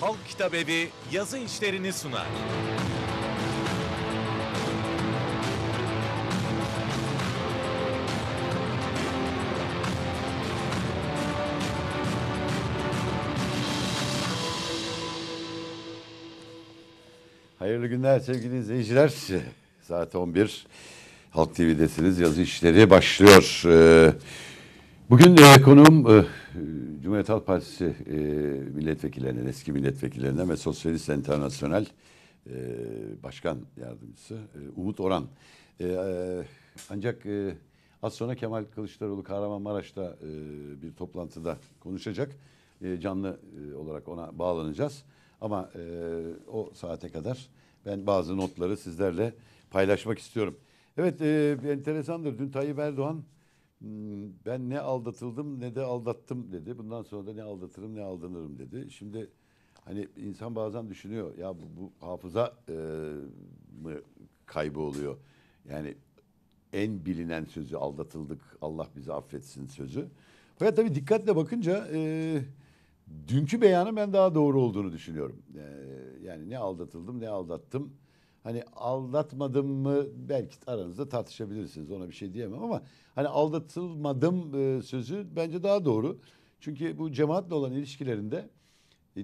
Halk Kitabevi yazı işlerini sunar. Hayırlı günler sevgili izleyiciler. Saat 11. Halk TV'desiniz. Yazı işleri başlıyor. Ee, Bugün e, konuğum e, Cumhuriyet Halk Partisi e, milletvekillerinden, eski milletvekillerinden ve Sosyalist Enternasyonel e, Başkan Yardımcısı e, Umut Oran. E, e, ancak e, az sonra Kemal Kılıçdaroğlu Kahramanmaraş'ta e, bir toplantıda konuşacak. E, canlı e, olarak ona bağlanacağız. Ama e, o saate kadar ben bazı notları sizlerle paylaşmak istiyorum. Evet e, enteresandır. Dün Tayyip Erdoğan ben ne aldatıldım ne de aldattım dedi. Bundan sonra da ne aldatırım ne aldanırım dedi. Şimdi hani insan bazen düşünüyor ya bu, bu hafıza e, mı kaybı oluyor? Yani en bilinen sözü aldatıldık Allah bizi affetsin sözü. Fakat tabii dikkatle bakınca e, dünkü beyanın ben daha doğru olduğunu düşünüyorum. E, yani ne aldatıldım ne aldattım. Hani aldatmadım mı belki aranızda tartışabilirsiniz ona bir şey diyemem ama hani aldatılmadım e, sözü bence daha doğru. Çünkü bu cemaatle olan ilişkilerinde e,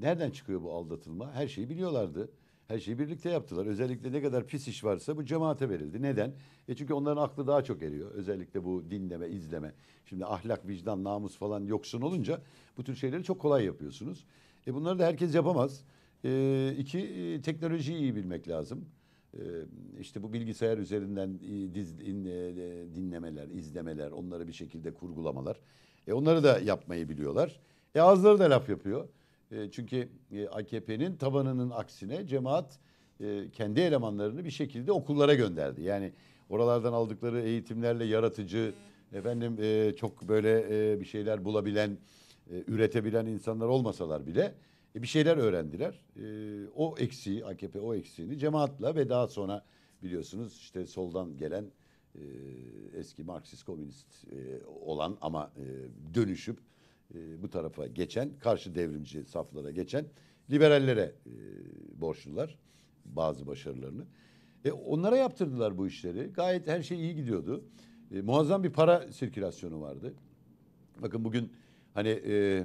nereden çıkıyor bu aldatılma? Her şeyi biliyorlardı. Her şeyi birlikte yaptılar. Özellikle ne kadar pis iş varsa bu cemaate verildi. Neden? E çünkü onların aklı daha çok eriyor. Özellikle bu dinleme, izleme. Şimdi ahlak, vicdan, namus falan yoksun olunca bu tür şeyleri çok kolay yapıyorsunuz. E bunları da herkes yapamaz. E, iki, teknolojiyi iyi bilmek lazım. E, işte bu bilgisayar üzerinden e, diz, in, e, dinlemeler, izlemeler, onları bir şekilde kurgulamalar. E, onları da yapmayı biliyorlar. E ağızları da laf yapıyor. E, çünkü e, AKP'nin tabanının aksine cemaat e, kendi elemanlarını bir şekilde okullara gönderdi. Yani oralardan aldıkları eğitimlerle yaratıcı, efendim e, çok böyle e, bir şeyler bulabilen, e, üretebilen insanlar olmasalar bile e, bir şeyler öğrendiler. E, o eksiği, AKP o eksiğini cemaatla ve daha sonra biliyorsunuz işte soldan gelen e, eski Marksist komünist e, olan ama e, dönüşüp e, bu tarafa geçen, karşı devrimci saflara geçen liberallere e, borçlular bazı başarılarını. E, onlara yaptırdılar bu işleri. Gayet her şey iyi gidiyordu. E, muazzam bir para sirkülasyonu vardı. Bakın bugün hani e,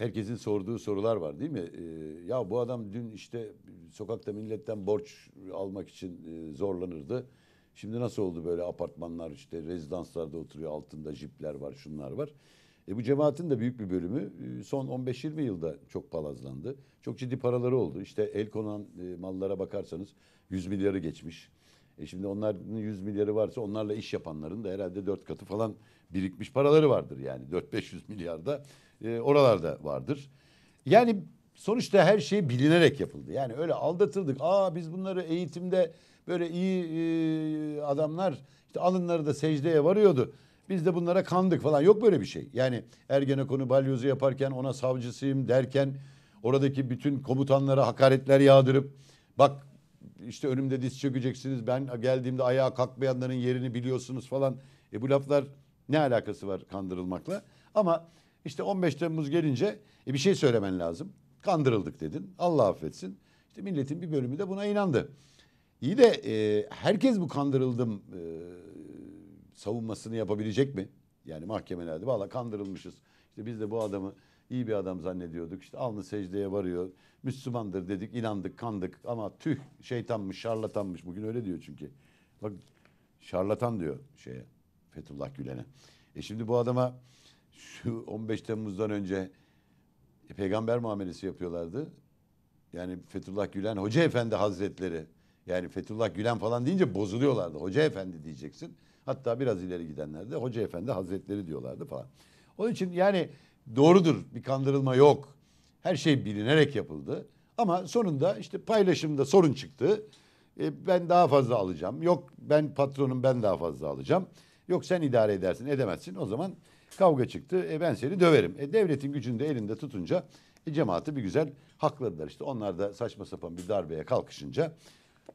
herkesin sorduğu sorular var değil mi? E, ya bu adam dün işte sokakta milletten borç almak için e, zorlanırdı. Şimdi nasıl oldu böyle apartmanlar işte rezidanslarda oturuyor altında jipler var şunlar var. E bu cemaatin de büyük bir bölümü e, son 15-20 yılda çok palazlandı. Çok ciddi paraları oldu. İşte el konan e, mallara bakarsanız 100 milyarı geçmiş. E şimdi onların 100 milyarı varsa onlarla iş yapanların da herhalde 4 katı falan birikmiş paraları vardır yani. 4-500 milyarda e, oralarda vardır. Yani sonuçta her şey bilinerek yapıldı. Yani öyle aldatıldık. Aa biz bunları eğitimde böyle iyi e, adamlar işte alınları da secdeye varıyordu. Biz de bunlara kandık falan. Yok böyle bir şey. Yani Ergenekon'u balyozu yaparken ona savcısıyım derken oradaki bütün komutanlara hakaretler yağdırıp bak işte önümde diz çökeceksiniz. Ben geldiğimde ayağa kalkmayanların yerini biliyorsunuz falan. E bu laflar ne alakası var kandırılmakla? Ama işte 15 Temmuz gelince e bir şey söylemen lazım. Kandırıldık dedin. Allah affetsin. İşte milletin bir bölümü de buna inandı. İyi de e, herkes bu kandırıldım e, savunmasını yapabilecek mi? Yani mahkemelerde valla kandırılmışız. İşte biz de bu adamı iyi bir adam zannediyorduk. İşte alnı secdeye varıyor. Müslümandır dedik, inandık, kandık. Ama tüh şeytanmış, şarlatanmış. Bugün öyle diyor çünkü. Bak şarlatan diyor şeye Fethullah Gülen'e. E şimdi bu adama şu 15 Temmuz'dan önce peygamber muamelesi yapıyorlardı. Yani Fethullah Gülen Hoca Efendi Hazretleri. Yani Fethullah Gülen falan deyince bozuluyorlardı. Hoca Efendi diyeceksin. Hatta biraz ileri gidenler de Hoca Efendi Hazretleri diyorlardı falan. Onun için yani doğrudur bir kandırılma yok. Her şey bilinerek yapıldı. Ama sonunda işte paylaşımda sorun çıktı. E, ben daha fazla alacağım. Yok ben patronum ben daha fazla alacağım. Yok sen idare edersin edemezsin. O zaman kavga çıktı. E, ben seni döverim. E, devletin gücünü de elinde tutunca e, cemaati bir güzel hakladılar. İşte onlar da saçma sapan bir darbeye kalkışınca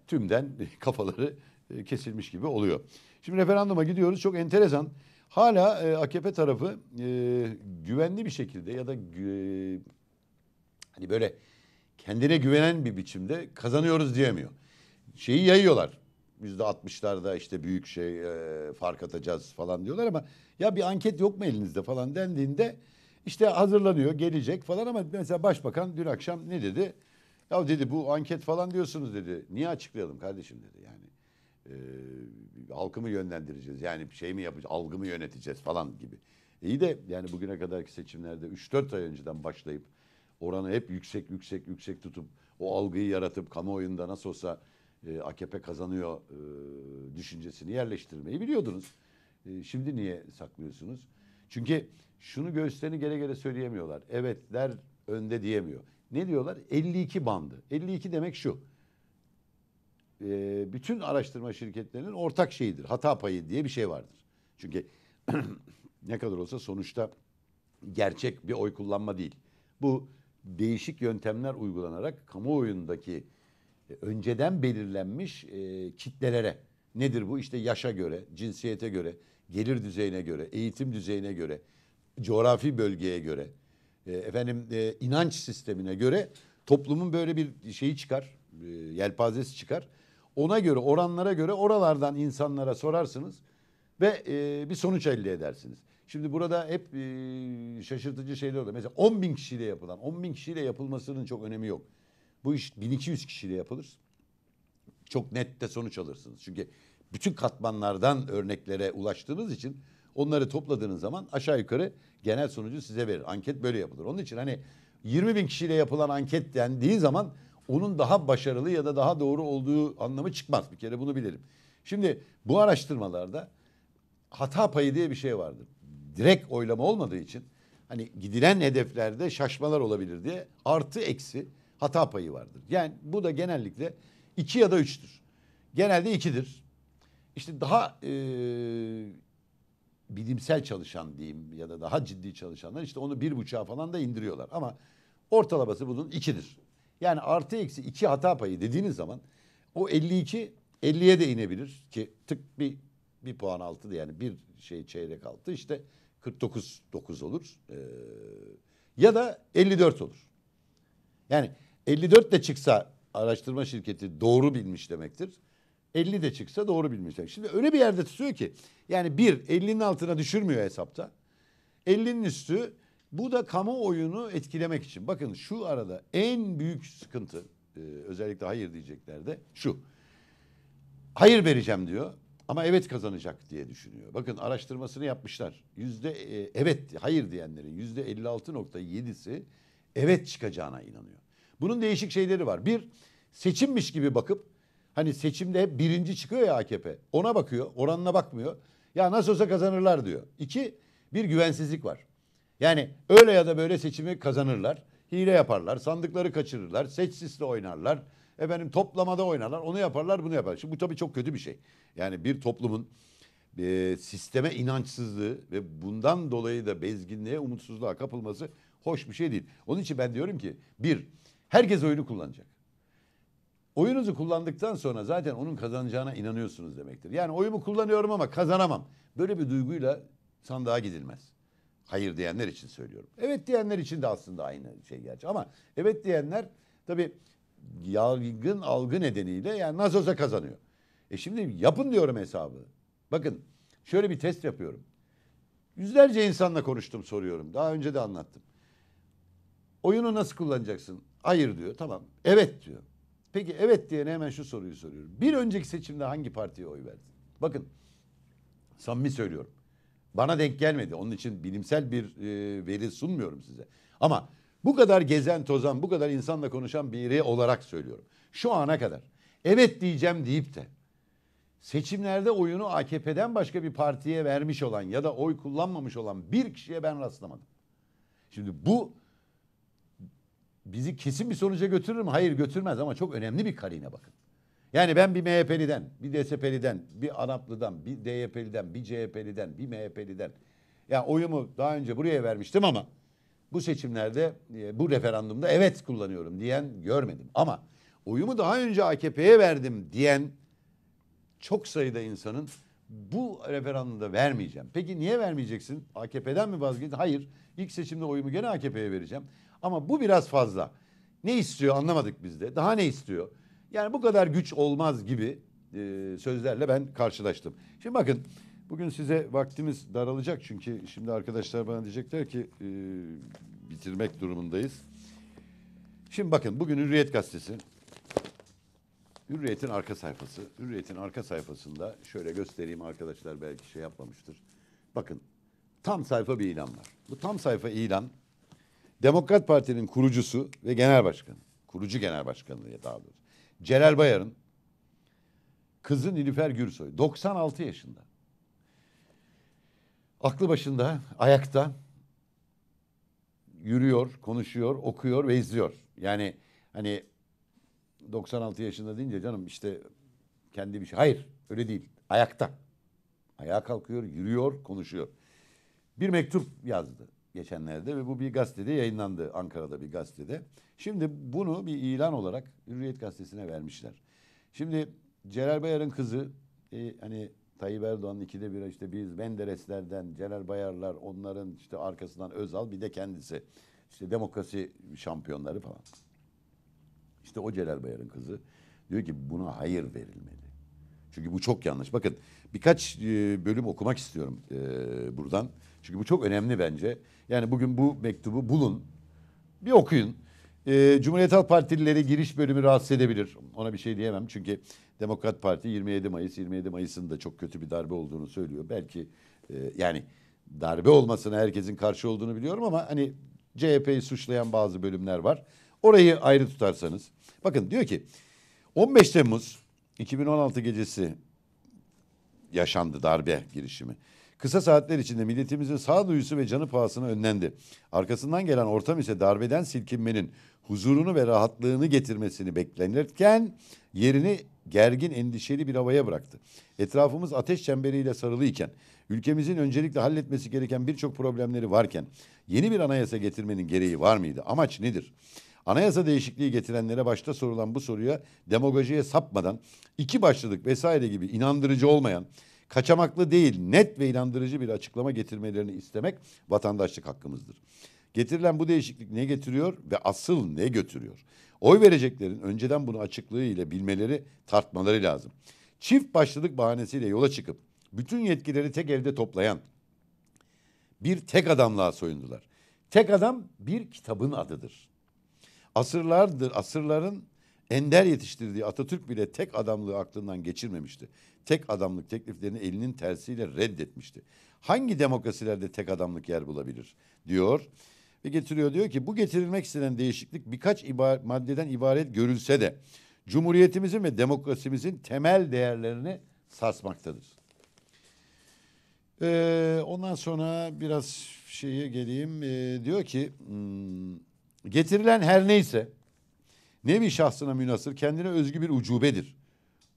tümden kafaları e, kesilmiş gibi oluyor. Şimdi referanduma gidiyoruz. Çok enteresan. Hala e, AKP tarafı e, güvenli bir şekilde ya da e, hani böyle kendine güvenen bir biçimde kazanıyoruz diyemiyor. Şeyi yayıyorlar. Yüzde altmışlarda işte büyük şey e, fark atacağız falan diyorlar ama ya bir anket yok mu elinizde falan dendiğinde işte hazırlanıyor gelecek falan ama mesela başbakan dün akşam ne dedi? Ya dedi bu anket falan diyorsunuz dedi. Niye açıklayalım kardeşim dedi yani. E, halkı mı yönlendireceğiz yani şey mi yapacağız algı mı yöneteceğiz falan gibi. İyi de yani bugüne kadarki seçimlerde 3-4 ay önceden başlayıp oranı hep yüksek yüksek yüksek tutup o algıyı yaratıp kamuoyunda nasıl olsa e, AKP kazanıyor e, düşüncesini yerleştirmeyi biliyordunuz. E, şimdi niye saklıyorsunuz? Çünkü şunu göğüslerini gere gere söyleyemiyorlar. Evetler önde diyemiyor. Ne diyorlar? 52 bandı. 52 demek şu. E, bütün araştırma şirketlerinin ortak şeyidir. Hata payı diye bir şey vardır. Çünkü ne kadar olsa sonuçta gerçek bir oy kullanma değil. Bu değişik yöntemler uygulanarak kamuoyundaki önceden belirlenmiş e, kitlelere nedir bu? İşte yaşa göre, cinsiyete göre, gelir düzeyine göre, eğitim düzeyine göre, coğrafi bölgeye göre, e, efendim e, inanç sistemine göre toplumun böyle bir şeyi çıkar, e, yelpazesi çıkar. Ona göre, oranlara göre oralardan insanlara sorarsınız ve e, bir sonuç elde edersiniz. Şimdi burada hep e, şaşırtıcı şeyler oluyor. Mesela 10 bin kişiyle yapılan, 10 bin kişiyle yapılmasının çok önemi yok. Bu iş 1200 kişiyle yapılır. Çok net de sonuç alırsınız. Çünkü bütün katmanlardan örneklere ulaştığınız için onları topladığınız zaman aşağı yukarı genel sonucu size verir. Anket böyle yapılır. Onun için hani 20 bin kişiyle yapılan anket dendiği zaman onun daha başarılı ya da daha doğru olduğu anlamı çıkmaz. Bir kere bunu bilelim. Şimdi bu araştırmalarda hata payı diye bir şey vardır. Direkt oylama olmadığı için hani gidilen hedeflerde şaşmalar olabilir diye artı eksi hata payı vardır. Yani bu da genellikle iki ya da üçtür. Genelde ikidir. İşte daha e, bilimsel çalışan diyeyim ya da daha ciddi çalışanlar işte onu bir buçuğa falan da indiriyorlar. Ama ortalaması bunun ikidir. Yani artı eksi iki hata payı dediğiniz zaman o 52 50'ye de inebilir ki tık bir bir puan altı yani bir şey çeyrek altı işte 49 9 olur. Ee, ya da 54 olur. Yani 54 de çıksa araştırma şirketi doğru bilmiş demektir. 50 de çıksa doğru bilmiş demektir. Şimdi öyle bir yerde tutuyor ki yani bir 50'nin altına düşürmüyor hesapta. 50'nin üstü bu da kamuoyunu etkilemek için. Bakın şu arada en büyük sıkıntı e, özellikle hayır diyeceklerde şu. Hayır vereceğim diyor ama evet kazanacak diye düşünüyor. Bakın araştırmasını yapmışlar. Yüzde e, evet hayır diyenlerin yüzde 56.7'si evet çıkacağına inanıyor. Bunun değişik şeyleri var. Bir seçimmiş gibi bakıp hani seçimde hep birinci çıkıyor ya AKP. Ona bakıyor oranına bakmıyor. Ya nasıl olsa kazanırlar diyor. İki bir güvensizlik var. Yani öyle ya da böyle seçimi kazanırlar. Hile yaparlar, sandıkları kaçırırlar, seçsizle oynarlar. Efendim toplamada oynarlar, onu yaparlar, bunu yaparlar. Şimdi bu tabii çok kötü bir şey. Yani bir toplumun e, sisteme inançsızlığı ve bundan dolayı da bezginliğe, umutsuzluğa kapılması hoş bir şey değil. Onun için ben diyorum ki bir, herkes oyunu kullanacak. Oyunuzu kullandıktan sonra zaten onun kazanacağına inanıyorsunuz demektir. Yani oyumu kullanıyorum ama kazanamam. Böyle bir duyguyla sandığa gidilmez. Hayır diyenler için söylüyorum. Evet diyenler için de aslında aynı şey gerçi. Ama evet diyenler tabii yaygın algı nedeniyle yani nasıl kazanıyor. E şimdi yapın diyorum hesabı. Bakın şöyle bir test yapıyorum. Yüzlerce insanla konuştum soruyorum. Daha önce de anlattım. Oyunu nasıl kullanacaksın? Hayır diyor. Tamam. Evet diyor. Peki evet diyene hemen şu soruyu soruyorum. Bir önceki seçimde hangi partiye oy verdin? Bakın samimi söylüyorum. Bana denk gelmedi. Onun için bilimsel bir e, veri sunmuyorum size. Ama bu kadar gezen tozan, bu kadar insanla konuşan biri olarak söylüyorum. Şu ana kadar evet diyeceğim deyip de seçimlerde oyunu AKP'den başka bir partiye vermiş olan ya da oy kullanmamış olan bir kişiye ben rastlamadım. Şimdi bu bizi kesin bir sonuca götürür mü? Hayır götürmez ama çok önemli bir karine bakın. Yani ben bir MHP'liden, bir DSP'liden, bir ANAP'lıdan, bir DYP'liden, bir CHP'liden, bir MHP'liden. Ya oyumu daha önce buraya vermiştim ama bu seçimlerde, e, bu referandumda evet kullanıyorum diyen görmedim. Ama oyumu daha önce AKP'ye verdim diyen çok sayıda insanın bu referandumda vermeyeceğim. Peki niye vermeyeceksin? AKP'den mi vazgeçtin? Hayır. İlk seçimde oyumu gene AKP'ye vereceğim. Ama bu biraz fazla. Ne istiyor anlamadık biz de. Daha ne istiyor? Yani bu kadar güç olmaz gibi e, sözlerle ben karşılaştım. Şimdi bakın bugün size vaktimiz daralacak çünkü şimdi arkadaşlar bana diyecekler ki e, bitirmek durumundayız. Şimdi bakın bugün Hürriyet Gazetesi. Hürriyet'in arka sayfası. Hürriyet'in arka sayfasında şöyle göstereyim arkadaşlar belki şey yapmamıştır. Bakın tam sayfa bir ilan var. Bu tam sayfa ilan Demokrat Parti'nin kurucusu ve genel başkanı. Kurucu genel başkanı diye daha doğrusu. Celal Bayar'ın kızı Nilüfer Gürsoy. 96 yaşında. Aklı başında, ayakta yürüyor, konuşuyor, okuyor ve izliyor. Yani hani 96 yaşında deyince canım işte kendi bir şey. Hayır öyle değil. Ayakta. Ayağa kalkıyor, yürüyor, konuşuyor. Bir mektup yazdı geçenlerde ve bu bir gazetede yayınlandı. Ankara'da bir gazetede. Şimdi bunu bir ilan olarak Hürriyet Gazetesi'ne vermişler. Şimdi Celal Bayar'ın kızı e, hani Tayyip Erdoğan'ın ikide bir işte biz Mendereslerden, Celal Bayarlar, onların işte arkasından Özal bir de kendisi. işte demokrasi şampiyonları falan. İşte o Celal Bayar'ın kızı diyor ki buna hayır verilmeli. Çünkü bu çok yanlış. Bakın birkaç e, bölüm okumak istiyorum e, buradan. Çünkü bu çok önemli bence. Yani bugün bu mektubu bulun. Bir okuyun. E, Cumhuriyet Halk Partilileri giriş bölümü rahatsız edebilir. Ona bir şey diyemem. Çünkü Demokrat Parti 27 Mayıs, 27 Mayıs'ın da çok kötü bir darbe olduğunu söylüyor. Belki e, yani darbe olmasına herkesin karşı olduğunu biliyorum ama hani CHP'yi suçlayan bazı bölümler var. Orayı ayrı tutarsanız. Bakın diyor ki 15 Temmuz 2016 gecesi yaşandı darbe girişimi. Kısa saatler içinde milletimizin sağduyusu ve canı pahasına önlendi. Arkasından gelen ortam ise darbeden silkinmenin huzurunu ve rahatlığını getirmesini beklenirken yerini gergin endişeli bir havaya bıraktı. Etrafımız ateş çemberiyle sarılıyken, ülkemizin öncelikle halletmesi gereken birçok problemleri varken yeni bir anayasa getirmenin gereği var mıydı? Amaç nedir? Anayasa değişikliği getirenlere başta sorulan bu soruya demagojiye sapmadan iki başlılık vesaire gibi inandırıcı olmayan, kaçamaklı değil net ve inandırıcı bir açıklama getirmelerini istemek vatandaşlık hakkımızdır. Getirilen bu değişiklik ne getiriyor ve asıl ne götürüyor? Oy vereceklerin önceden bunu açıklığı ile bilmeleri, tartmaları lazım. Çift başlılık bahanesiyle yola çıkıp bütün yetkileri tek elde toplayan bir tek adamlığa soyundular. Tek adam bir kitabın adıdır. Asırlardır, asırların ender yetiştirdiği Atatürk bile tek adamlığı aklından geçirmemişti. Tek adamlık tekliflerini elinin tersiyle reddetmişti. Hangi demokrasilerde tek adamlık yer bulabilir diyor ve getiriyor diyor ki bu getirilmek istenen değişiklik birkaç ibar maddeden ibaret görülse de Cumhuriyetimizin ve demokrasimizin temel değerlerini sarsmaktadır. Ee, ondan sonra biraz şeye geleyim. Ee, diyor ki hmm, getirilen her neyse nevi şahsına münasır kendine özgü bir ucubedir.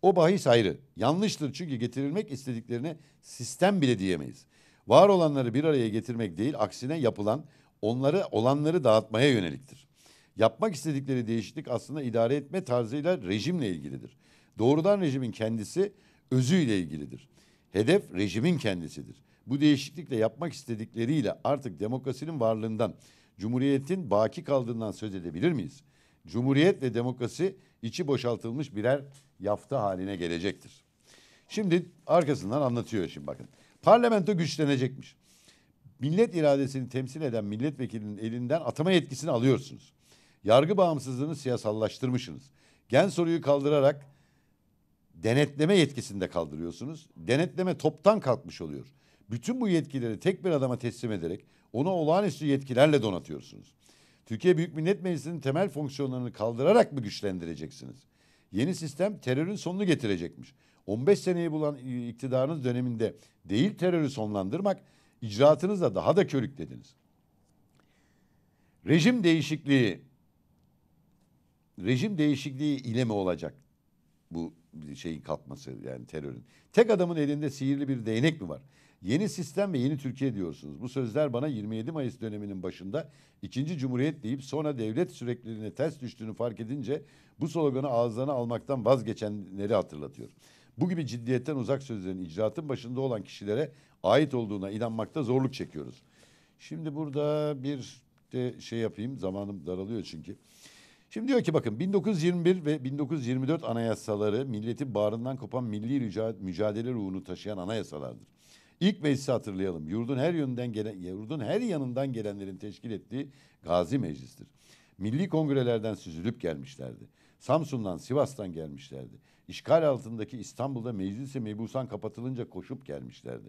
O bahis ayrı. Yanlıştır çünkü getirilmek istediklerine sistem bile diyemeyiz. Var olanları bir araya getirmek değil aksine yapılan onları olanları dağıtmaya yöneliktir. Yapmak istedikleri değişiklik aslında idare etme tarzıyla rejimle ilgilidir. Doğrudan rejimin kendisi özüyle ilgilidir. Hedef rejimin kendisidir. Bu değişiklikle yapmak istedikleriyle artık demokrasinin varlığından, cumhuriyetin baki kaldığından söz edebilir miyiz? Cumhuriyet ve demokrasi içi boşaltılmış birer yafta haline gelecektir. Şimdi arkasından anlatıyor şimdi bakın. Parlamento güçlenecekmiş. Millet iradesini temsil eden milletvekilinin elinden atama yetkisini alıyorsunuz. Yargı bağımsızlığını siyasallaştırmışsınız. Gen soruyu kaldırarak denetleme yetkisini de kaldırıyorsunuz. Denetleme toptan kalkmış oluyor. Bütün bu yetkileri tek bir adama teslim ederek onu olağanüstü yetkilerle donatıyorsunuz. Türkiye Büyük Millet Meclisi'nin temel fonksiyonlarını kaldırarak mı güçlendireceksiniz? Yeni sistem terörün sonunu getirecekmiş. 15 seneyi bulan iktidarınız döneminde değil terörü sonlandırmak, icraatınızla daha da körüklediniz. Rejim değişikliği rejim değişikliği ile mi olacak bu şeyin kalkması yani terörün? Tek adamın elinde sihirli bir değnek mi var? Yeni sistem ve yeni Türkiye diyorsunuz. Bu sözler bana 27 Mayıs döneminin başında ikinci Cumhuriyet deyip sonra devlet sürekliliğine ters düştüğünü fark edince bu sloganı ağızlarına almaktan vazgeçenleri hatırlatıyor. Bu gibi ciddiyetten uzak sözlerin icraatın başında olan kişilere ait olduğuna inanmakta zorluk çekiyoruz. Şimdi burada bir de şey yapayım zamanım daralıyor çünkü. Şimdi diyor ki bakın 1921 ve 1924 anayasaları milletin bağrından kopan milli mücadele ruhunu taşıyan anayasalardır. İlk meclisi hatırlayalım. Yurdun her yönünden gelen yurdun her yanından gelenlerin teşkil ettiği Gazi Meclis'tir. Milli kongrelerden süzülüp gelmişlerdi. Samsun'dan, Sivas'tan gelmişlerdi. İşgal altındaki İstanbul'da meclise mebusan kapatılınca koşup gelmişlerdi.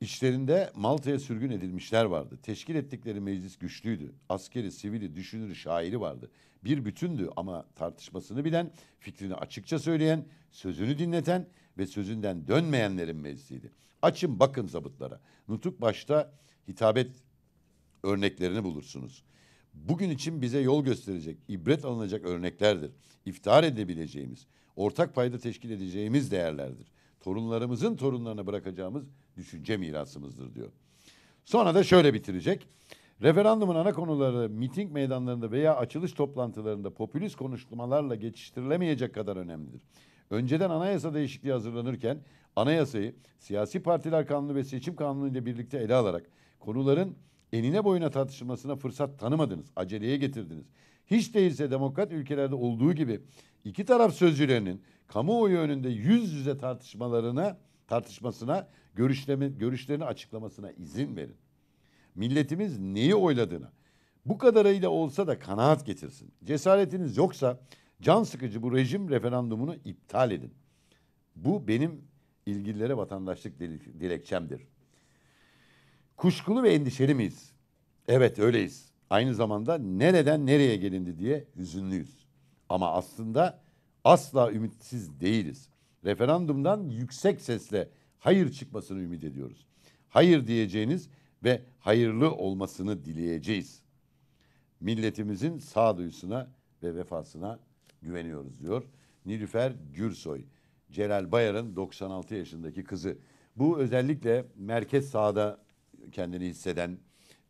İçlerinde Malta'ya sürgün edilmişler vardı. Teşkil ettikleri meclis güçlüydü. Askeri, sivili, düşünürü, şairi vardı. Bir bütündü ama tartışmasını bilen, fikrini açıkça söyleyen, sözünü dinleten ve sözünden dönmeyenlerin meclisiydi. Açın bakın zabıtlara. Nutuk başta hitabet örneklerini bulursunuz. Bugün için bize yol gösterecek, ibret alınacak örneklerdir. İftihar edebileceğimiz, ortak payda teşkil edeceğimiz değerlerdir. Torunlarımızın torunlarına bırakacağımız düşünce mirasımızdır diyor. Sonra da şöyle bitirecek. Referandumun ana konuları miting meydanlarında veya açılış toplantılarında popülist konuşmalarla geçiştirilemeyecek kadar önemlidir. Önceden anayasa değişikliği hazırlanırken anayasayı siyasi partiler kanunu ve seçim kanunu ile birlikte ele alarak konuların enine boyuna tartışılmasına fırsat tanımadınız, aceleye getirdiniz. Hiç değilse demokrat ülkelerde olduğu gibi iki taraf sözcülerinin kamuoyu önünde yüz yüze tartışmalarına, tartışmasına, görüşleme, görüşlerini açıklamasına izin verin. Milletimiz neyi oyladığına bu kadarıyla olsa da kanaat getirsin. Cesaretiniz yoksa can sıkıcı bu rejim referandumunu iptal edin. Bu benim ilgililere vatandaşlık dile- dilekçemdir. Kuşkulu ve endişeli miyiz? Evet öyleyiz. Aynı zamanda nereden nereye gelindi diye hüzünlüyüz. Ama aslında asla ümitsiz değiliz. Referandumdan yüksek sesle hayır çıkmasını ümit ediyoruz. Hayır diyeceğiniz ve hayırlı olmasını dileyeceğiz. Milletimizin sağduyusuna ve vefasına güveniyoruz diyor. Nilüfer Gürsoy, Celal Bayar'ın 96 yaşındaki kızı. Bu özellikle merkez sağda kendini hisseden,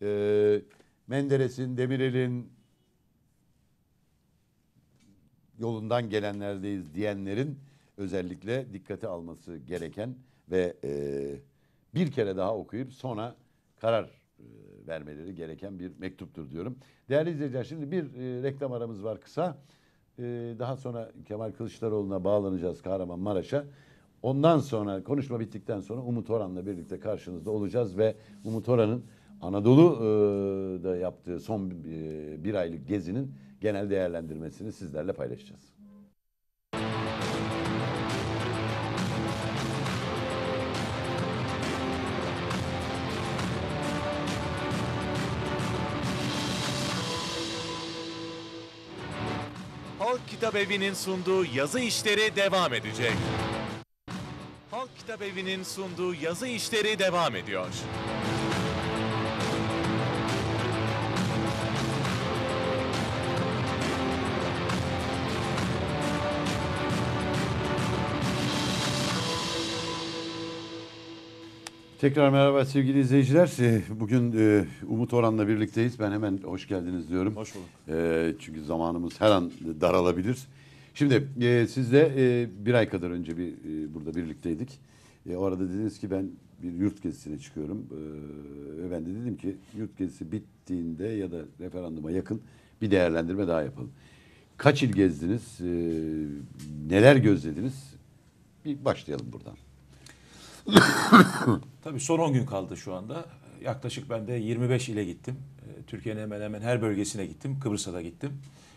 e, Menderes'in, Demirel'in yolundan gelenlerdeyiz diyenlerin özellikle dikkate alması gereken ve e, bir kere daha okuyup sonra karar e, vermeleri gereken bir mektuptur diyorum. Değerli izleyiciler şimdi bir e, reklam aramız var kısa. E, daha sonra Kemal Kılıçdaroğlu'na bağlanacağız Kahramanmaraş'a. Ondan sonra konuşma bittikten sonra Umut Orhan'la birlikte karşınızda olacağız ve Umut Orhan'ın Anadolu'da yaptığı son e, bir aylık gezinin genel değerlendirmesini sizlerle paylaşacağız. Halk Kitap Evi'nin sunduğu yazı işleri devam edecek. Halk Kitap Evi'nin sunduğu yazı işleri devam ediyor. Tekrar merhaba sevgili izleyiciler. Ee, Bugün e, Umut Orhan'la birlikteyiz. Ben hemen hoş geldiniz diyorum. Hoş bulduk. Ee, çünkü zamanımız her an daralabilir. Şimdi e, sizle e, bir ay kadar önce bir e, burada birlikteydik. E, o arada dediniz ki ben bir yurt gezisine çıkıyorum. Ve ben de dedim ki yurt gezisi bittiğinde ya da referanduma yakın bir değerlendirme daha yapalım. Kaç il gezdiniz? Ee, neler gözlediniz? Bir başlayalım buradan. Tabii son 10 gün kaldı şu anda. Yaklaşık ben de 25 ile gittim. Ee, Türkiye'nin hemen hemen her bölgesine gittim. Kıbrıs'a da gittim.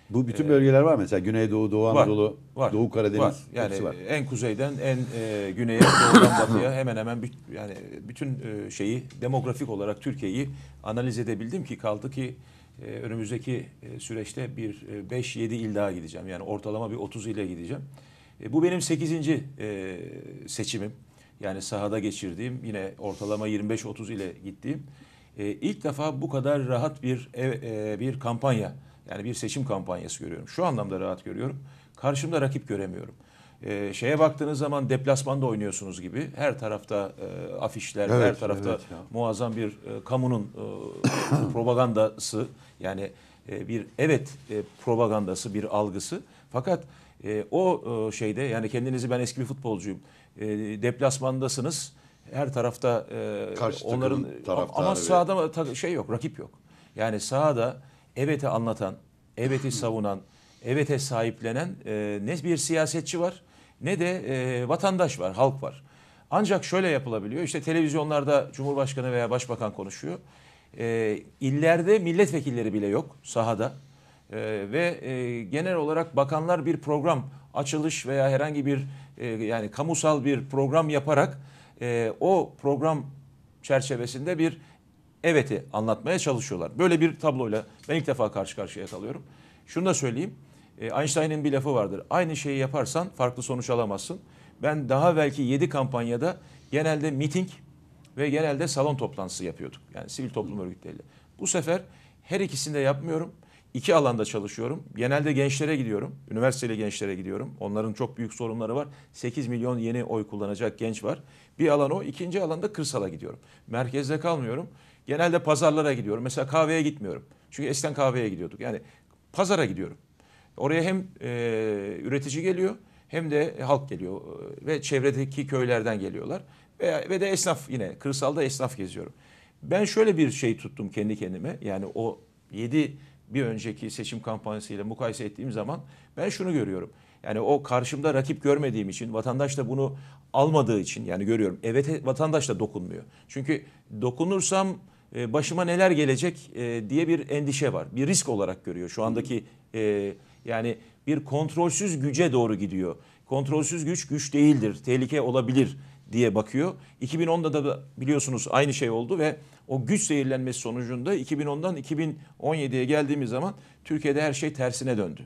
Bu bütün bölgeler var mı? mesela Güneydoğu, Doğu Ee, Var, Anadolu, var, Doğu Karadeniz var. Yani var. en kuzeyden en e, güneye, doğudan batıya hemen hemen büt- yani bütün e, şeyi demografik olarak Türkiye'yi analiz edebildim ki kaldı ki e, önümüzdeki e, süreçte bir e, 5-7 il daha gideceğim. Yani ortalama bir 30 ile gideceğim. E, bu benim 8. E, seçimim. Yani sahada geçirdiğim yine ortalama 25-30 ile gittiğim. E, ilk defa bu kadar rahat bir ev, e, bir kampanya yani bir seçim kampanyası görüyorum. Şu anlamda rahat görüyorum. Karşımda rakip göremiyorum. E, şeye baktığınız zaman deplasmanda oynuyorsunuz gibi. Her tarafta e, afişler, Evet, her tarafta evet ya. muazzam bir e, kamunun e, propagandası yani e, bir evet e, propagandası, bir algısı. Fakat e, o e, şeyde yani kendinizi ben eski bir futbolcuyum. E, deplasmandasınız. Her tarafta e, Karşı onların ama sahada ta- şey yok, rakip yok. Yani sahada evet'i anlatan, evet'i savunan, evet'e sahiplenen e, ne bir siyasetçi var ne de e, vatandaş var, halk var. Ancak şöyle yapılabiliyor. İşte televizyonlarda Cumhurbaşkanı veya Başbakan konuşuyor. E, illerde milletvekilleri bile yok sahada. E, ve e, genel olarak bakanlar bir program açılış veya herhangi bir e, yani kamusal bir program yaparak e, o program çerçevesinde bir evet'i anlatmaya çalışıyorlar. Böyle bir tabloyla ben ilk defa karşı karşıya kalıyorum. Şunu da söyleyeyim. E, Einstein'ın bir lafı vardır. Aynı şeyi yaparsan farklı sonuç alamazsın. Ben daha belki 7 kampanyada genelde miting ve genelde salon toplantısı yapıyorduk. Yani sivil toplum örgütleriyle. Bu sefer her ikisini de yapmıyorum. İki alanda çalışıyorum. Genelde gençlere gidiyorum. Üniversiteli gençlere gidiyorum. Onların çok büyük sorunları var. 8 milyon yeni oy kullanacak genç var. Bir alan o. ikinci alanda kırsala gidiyorum. Merkezde kalmıyorum. Genelde pazarlara gidiyorum. Mesela kahveye gitmiyorum. Çünkü eskiden kahveye gidiyorduk. Yani pazara gidiyorum. Oraya hem e, üretici geliyor hem de halk geliyor E, ve çevredeki köylerden geliyorlar. Ve, ve de esnaf yine kırsalda esnaf geziyorum. Ben şöyle bir şey tuttum kendi kendime. Yani o 7 bir önceki seçim kampanyasıyla mukayese ettiğim zaman ben şunu görüyorum. Yani o karşımda rakip görmediğim için vatandaş da bunu almadığı için yani görüyorum. Evet vatandaş da dokunmuyor. Çünkü dokunursam e, başıma neler gelecek e, diye bir endişe var. Bir risk olarak görüyor şu andaki e, yani bir kontrolsüz güce doğru gidiyor. Kontrolsüz güç güç değildir, tehlike olabilir diye bakıyor. 2010'da da biliyorsunuz aynı şey oldu ve o güç zehirlenmesi sonucunda 2010'dan 2017'ye geldiğimiz zaman Türkiye'de her şey tersine döndü.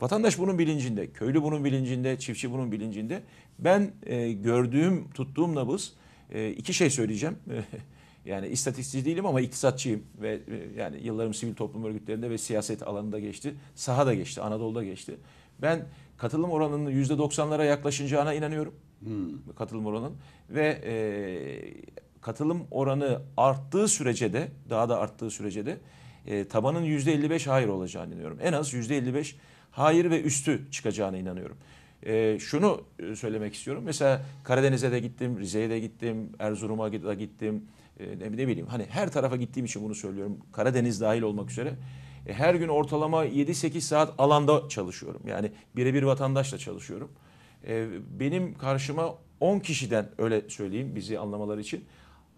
Vatandaş bunun bilincinde, köylü bunun bilincinde, çiftçi bunun bilincinde. Ben e, gördüğüm, tuttuğum nabız e, iki şey söyleyeceğim. yani istatistikçi değilim ama iktisatçıyım ve e, yani yıllarım sivil toplum örgütlerinde ve siyaset alanında geçti. Saha da geçti, Anadolu'da geçti. Ben katılım oranının %90'lara yaklaşacağına inanıyorum. Katılım oranının ve e, katılım oranı arttığı sürece de daha da arttığı sürece de e, tabanın %55 hayır olacağını inanıyorum. En az %55 hayır ve üstü çıkacağına inanıyorum. E, şunu e, söylemek istiyorum. Mesela Karadeniz'e de gittim, Rize'ye de gittim, Erzurum'a da gittim. E, ne, ne bileyim hani her tarafa gittiğim için bunu söylüyorum. Karadeniz dahil olmak üzere. E, her gün ortalama 7-8 saat alanda çalışıyorum. Yani birebir vatandaşla çalışıyorum. E, benim karşıma 10 kişiden öyle söyleyeyim bizi anlamaları için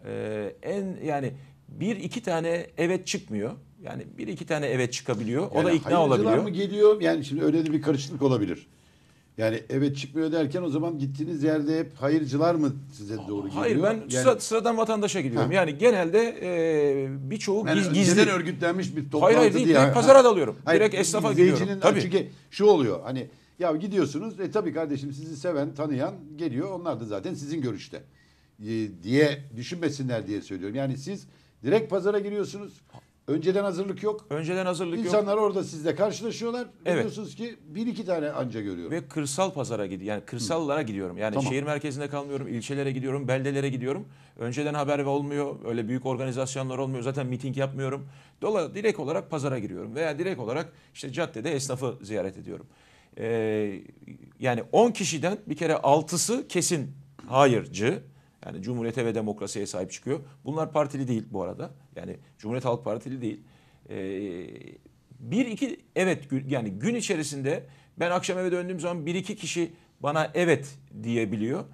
e, en yani bir iki tane evet çıkmıyor. Yani bir iki tane evet çıkabiliyor. o da Yani ikna olabiliyor. mı geliyor? Yani şimdi öyle de bir karışıklık olabilir. Yani evet çıkmıyor derken o zaman gittiğiniz yerde hep hayırcılar mı size doğru geliyor? Hayır ben yani, sıra- sıradan vatandaşa gidiyorum. Ha. Yani genelde e, birçoğu yani giz, gizli. örgütlenmiş bir toplantı Hayır hayır değil. diye. Direkt pazara dalıyorum. Hayır, direkt esnafa gidiyorum. Tabii. Çünkü şu oluyor hani ya gidiyorsunuz e tabii kardeşim sizi seven tanıyan geliyor onlar da zaten sizin görüşte e, diye düşünmesinler diye söylüyorum. Yani siz direkt pazara giriyorsunuz. Önceden hazırlık yok. Önceden hazırlık yok. İnsanlar orada sizle karşılaşıyorlar. Evet. Biliyorsunuz ki bir iki tane anca görüyorum. Ve kırsal pazara gidiyorum. Yani kırsallara gidiyorum. Yani Tamam. şehir merkezinde kalmıyorum, ilçelere gidiyorum, beldelere gidiyorum. Önceden haber olmuyor. Öyle büyük organizasyonlar olmuyor. Zaten miting yapmıyorum. Dolayısıyla direkt olarak pazara giriyorum veya direkt olarak işte caddede esnafı ziyaret ediyorum. Ee, yani 10 kişiden bir kere 6'sı kesin hayırcı. Yani Cumhuriyete ve demokrasiye sahip çıkıyor. Bunlar partili değil bu arada. Yani Cumhuriyet Halk Partili değil. Ee, bir iki evet yani gün içerisinde ben akşam eve döndüğüm zaman bir iki kişi bana evet diyebiliyor.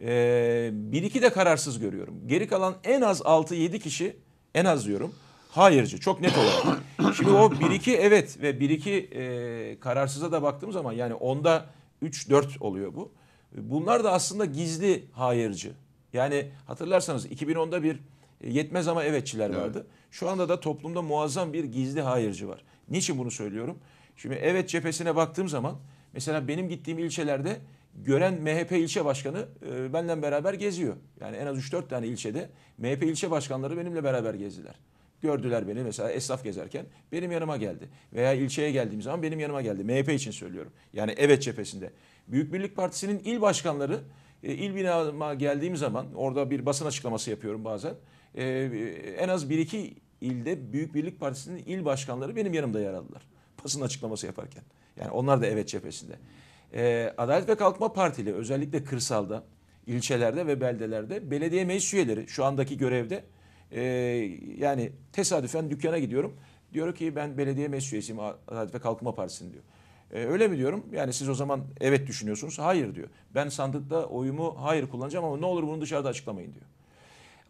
Ee, bir iki de kararsız görüyorum. Geri kalan en az 6-7 kişi en az diyorum hayırcı çok net olarak. Şimdi o bir iki evet ve bir iki e, kararsıza da baktığım zaman yani onda 3-4 oluyor bu. Bunlar da aslında gizli hayırcı. Yani hatırlarsanız 2010'da bir e, yetmez ama evetçiler Evet. vardı. Şu anda da toplumda muazzam bir gizli hayırcı var. Niçin bunu söylüyorum? Şimdi evet cephesine baktığım zaman mesela benim gittiğim ilçelerde gören MHP ilçe başkanı e, benimle beraber geziyor. Yani en az 3-4 tane ilçede MHP ilçe başkanları benimle beraber gezdiler. Gördüler beni mesela esnaf gezerken benim yanıma geldi. Veya ilçeye geldiğim zaman benim yanıma geldi. MHP için söylüyorum. Yani evet cephesinde. Büyük Birlik Partisi'nin il başkanları e, il binama geldiğim zaman orada bir basın açıklaması yapıyorum bazen. E, en az bir iki ilde Büyük Birlik Partisi'nin il başkanları benim yanımda yer aldılar. Basın açıklaması yaparken. Yani onlar da evet cephesinde. E, Adalet ve Kalkınma Partili özellikle kırsalda, ilçelerde ve beldelerde belediye meclis üyeleri şu andaki görevde e, yani tesadüfen dükkana gidiyorum. Diyor ki ben belediye meclis üyesiyim Adalet ve Kalkınma Partisi'nin diyor. E, öyle mi diyorum? Yani siz o zaman evet düşünüyorsunuz. Hayır diyor. Ben sandıkta oyumu hayır kullanacağım ama ne olur bunu dışarıda açıklamayın diyor.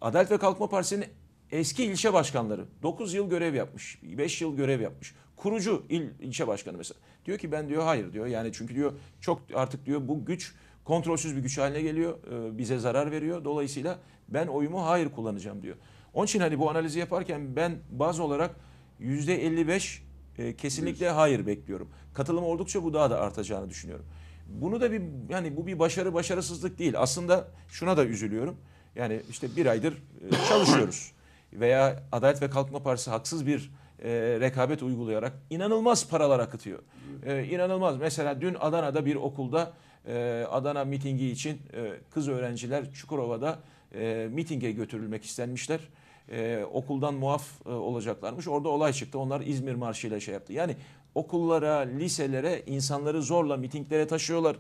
Adalet ve Kalkınma Partisi'nin eski ilçe başkanları 9 yıl görev yapmış, 5 yıl görev yapmış. Kurucu il, ilçe başkanı mesela. Diyor ki ben diyor hayır diyor. Yani çünkü diyor çok artık diyor bu güç kontrolsüz bir güç haline geliyor. e, Bize zarar veriyor. Dolayısıyla ben oyumu hayır kullanacağım diyor. Onun için hani bu analizi yaparken ben baz olarak %55 e, kesinlikle hayır bekliyorum. Katılım oldukça bu daha da artacağını düşünüyorum. Bunu da bir yani bu bir başarı başarısızlık değil. Aslında şuna da üzülüyorum. Yani işte bir aydır e, çalışıyoruz. Veya Adalet ve Kalkınma Partisi haksız bir e, rekabet uygulayarak inanılmaz paralar akıtıyor. E, inanılmaz. Mesela dün Adana'da bir okulda e, Adana mitingi için e, kız öğrenciler Çukurova'da e, mitinge götürülmek istenmişler. E, okuldan muaf e, olacaklarmış. Orada olay çıktı. Onlar İzmir marşıyla şey yaptı. Yani okullara, liselere insanları zorla mitinglere taşıyorlar.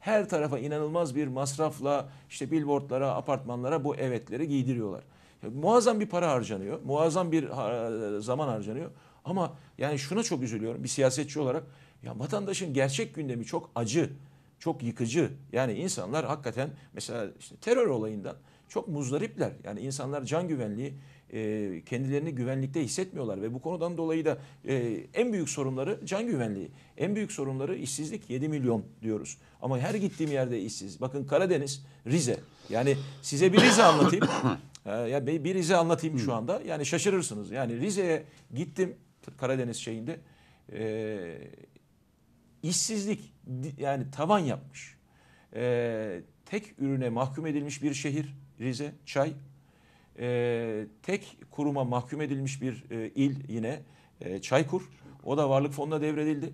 Her tarafa inanılmaz bir masrafla işte billboardlara, apartmanlara bu evetleri giydiriyorlar. Muazzam bir para harcanıyor. Muazzam bir zaman harcanıyor. Ama yani şuna çok üzülüyorum bir siyasetçi olarak. Ya vatandaşın gerçek gündemi çok acı, çok yıkıcı. Yani insanlar hakikaten mesela işte terör olayından çok muzdaripler. Yani insanlar can güvenliği, e, kendilerini güvenlikte hissetmiyorlar ve bu konudan dolayı da e, en büyük sorunları can güvenliği. En büyük sorunları işsizlik 7 milyon diyoruz. Ama her gittiğim yerde işsiz. Bakın Karadeniz, Rize. Yani size bir Rize anlatayım. Ya bir Rize anlatayım şu anda. Yani şaşırırsınız. Yani Rize'ye gittim Karadeniz şeyinde. Ee, işsizlik yani tavan yapmış. Ee, tek ürüne mahkum edilmiş bir şehir Rize, çay. Ee, tek kuruma mahkum edilmiş bir e, il yine e, Çaykur. O da varlık fonuna devredildi.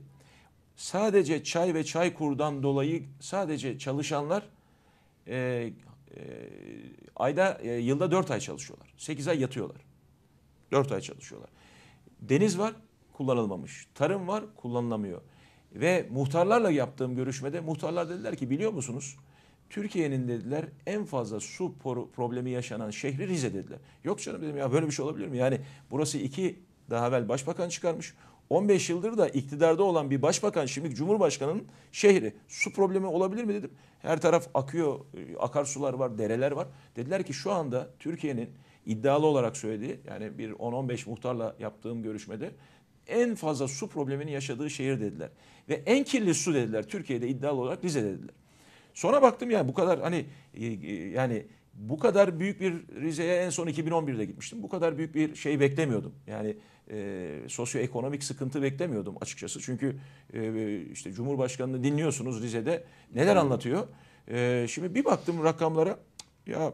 Sadece çay ve Çaykur'dan dolayı sadece çalışanlar e, e, ayda e, yılda 4 ay çalışıyorlar. 8 ay yatıyorlar. 4 ay çalışıyorlar. Deniz var kullanılmamış. Tarım var kullanılamıyor. Ve muhtarlarla yaptığım görüşmede muhtarlar dediler ki biliyor musunuz? Türkiye'nin dediler en fazla su problemi yaşanan şehri Rize dediler. Yok canım dedim ya böyle bir şey olabilir mi? Yani burası iki daha evvel başbakan çıkarmış. 15 yıldır da iktidarda olan bir başbakan şimdi Cumhurbaşkanı'nın şehri. Su problemi olabilir mi dedim. Her taraf akıyor, akarsular var, dereler var. Dediler ki şu anda Türkiye'nin iddialı olarak söylediği yani bir 10-15 muhtarla yaptığım görüşmede en fazla su problemini yaşadığı şehir dediler. Ve en kirli su dediler Türkiye'de iddialı olarak Rize dediler. Sonra baktım yani bu kadar hani e, e, yani bu kadar büyük bir Rize'ye en son 2011'de gitmiştim. Bu kadar büyük bir şey beklemiyordum. Yani e, sosyoekonomik sıkıntı beklemiyordum açıkçası. Çünkü e, işte Cumhurbaşkanı'nı dinliyorsunuz Rize'de neler anlatıyor. E, şimdi bir baktım rakamlara ya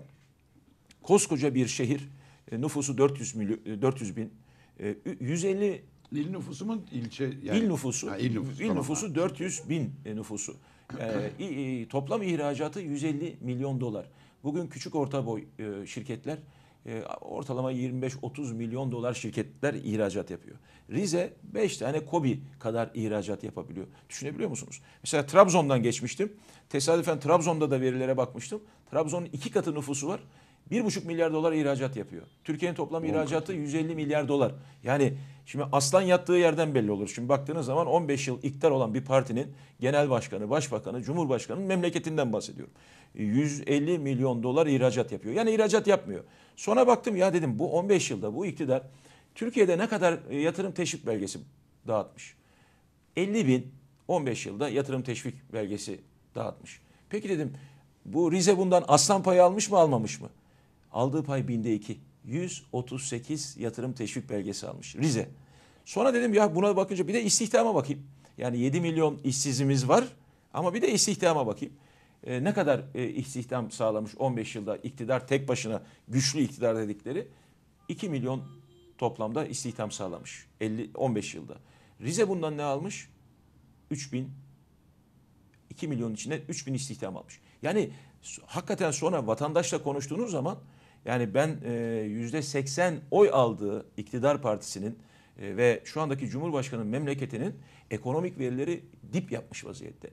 koskoca bir şehir e, nüfusu 400 milyon 400 bin e, 150 İl nüfusu mu ilçe? yani- il nüfusu, Ha, il nüfusu. il tamam. nüfusu 400 bin e, nüfusu. İ- toplam ihracatı 150 milyon dolar. Bugün küçük orta boy e, şirketler e, ortalama 25-30 milyon dolar şirketler ihracat yapıyor. Rize 5 tane Kobi kadar ihracat yapabiliyor. Düşünebiliyor musunuz? Mesela Trabzon'dan geçmiştim. Tesadüfen Trabzon'da da verilere bakmıştım. Trabzon'un iki katı nüfusu var. 1,5 milyar dolar ihracat yapıyor. Türkiye'nin toplam ihracatı 150 milyar dolar. Yani şimdi aslan yattığı yerden belli olur. Şimdi baktığınız zaman 15 yıl iktidar olan bir partinin genel başkanı, başbakanı, cumhurbaşkanının memleketinden bahsediyorum. 150 milyon dolar ihracat yapıyor. Yani ihracat yapmıyor. Sonra baktım ya dedim bu 15 yılda bu iktidar Türkiye'de ne kadar e, yatırım teşvik belgesi dağıtmış? 50 bin 15 yılda yatırım teşvik belgesi dağıtmış. Peki dedim bu Rize bundan aslan payı almış mı almamış mı? Aldığı pay binde iki. 138 yatırım teşvik belgesi almış Rize. Sonra dedim ya buna bakınca bir de istihdama bakayım. Yani 7 milyon işsizimiz var ama bir de istihdama bakayım. E, ne kadar e, istihdam sağlamış 15 yılda iktidar tek başına güçlü iktidar dedikleri 2 milyon toplamda istihdam sağlamış 50 15 yılda. Rize bundan ne almış? 3000 2 milyon içinde 3 bin istihdam almış. Yani hakikaten sonra vatandaşla konuştuğunuz zaman yani ben e, yüzde 80 oy aldığı iktidar partisinin e, ve şu andaki Cumhurbaşkanı memleketinin ekonomik verileri dip yapmış vaziyette.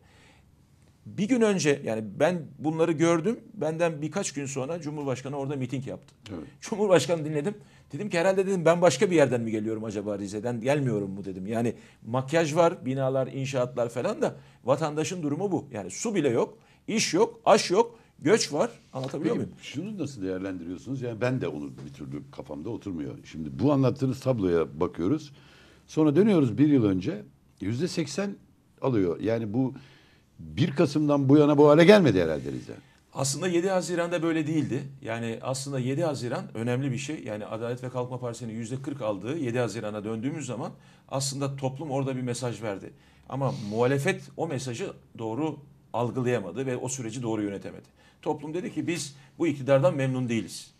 Bir gün önce yani ben bunları gördüm. Benden birkaç gün sonra Cumhurbaşkanı orada miting yaptı. Evet. Cumhurbaşkanı dinledim. Dedim ki herhalde dedim ben başka bir yerden mi geliyorum acaba Rize'den gelmiyorum mu dedim. Yani makyaj var, binalar, inşaatlar falan da vatandaşın durumu bu. Yani su bile yok, iş yok, aş yok, göç var. Anlatabiliyor Peki muyum? şunu nasıl değerlendiriyorsunuz? Yani ben de onu bir türlü kafamda oturmuyor. Şimdi bu anlattığınız tabloya bakıyoruz. Sonra dönüyoruz bir yıl önce yüzde seksen alıyor. Yani bu 1 Kasım'dan bu yana bu hale gelmedi herhalde Rize. Aslında 7 Haziran'da böyle değildi. Yani aslında 7 Haziran önemli bir şey. Yani Adalet ve Kalkınma Partisi'nin %40 aldığı 7 Haziran'a döndüğümüz zaman aslında toplum orada bir mesaj verdi. Ama muhalefet o mesajı doğru algılayamadı ve o süreci doğru yönetemedi. Toplum dedi ki biz bu iktidardan memnun değiliz.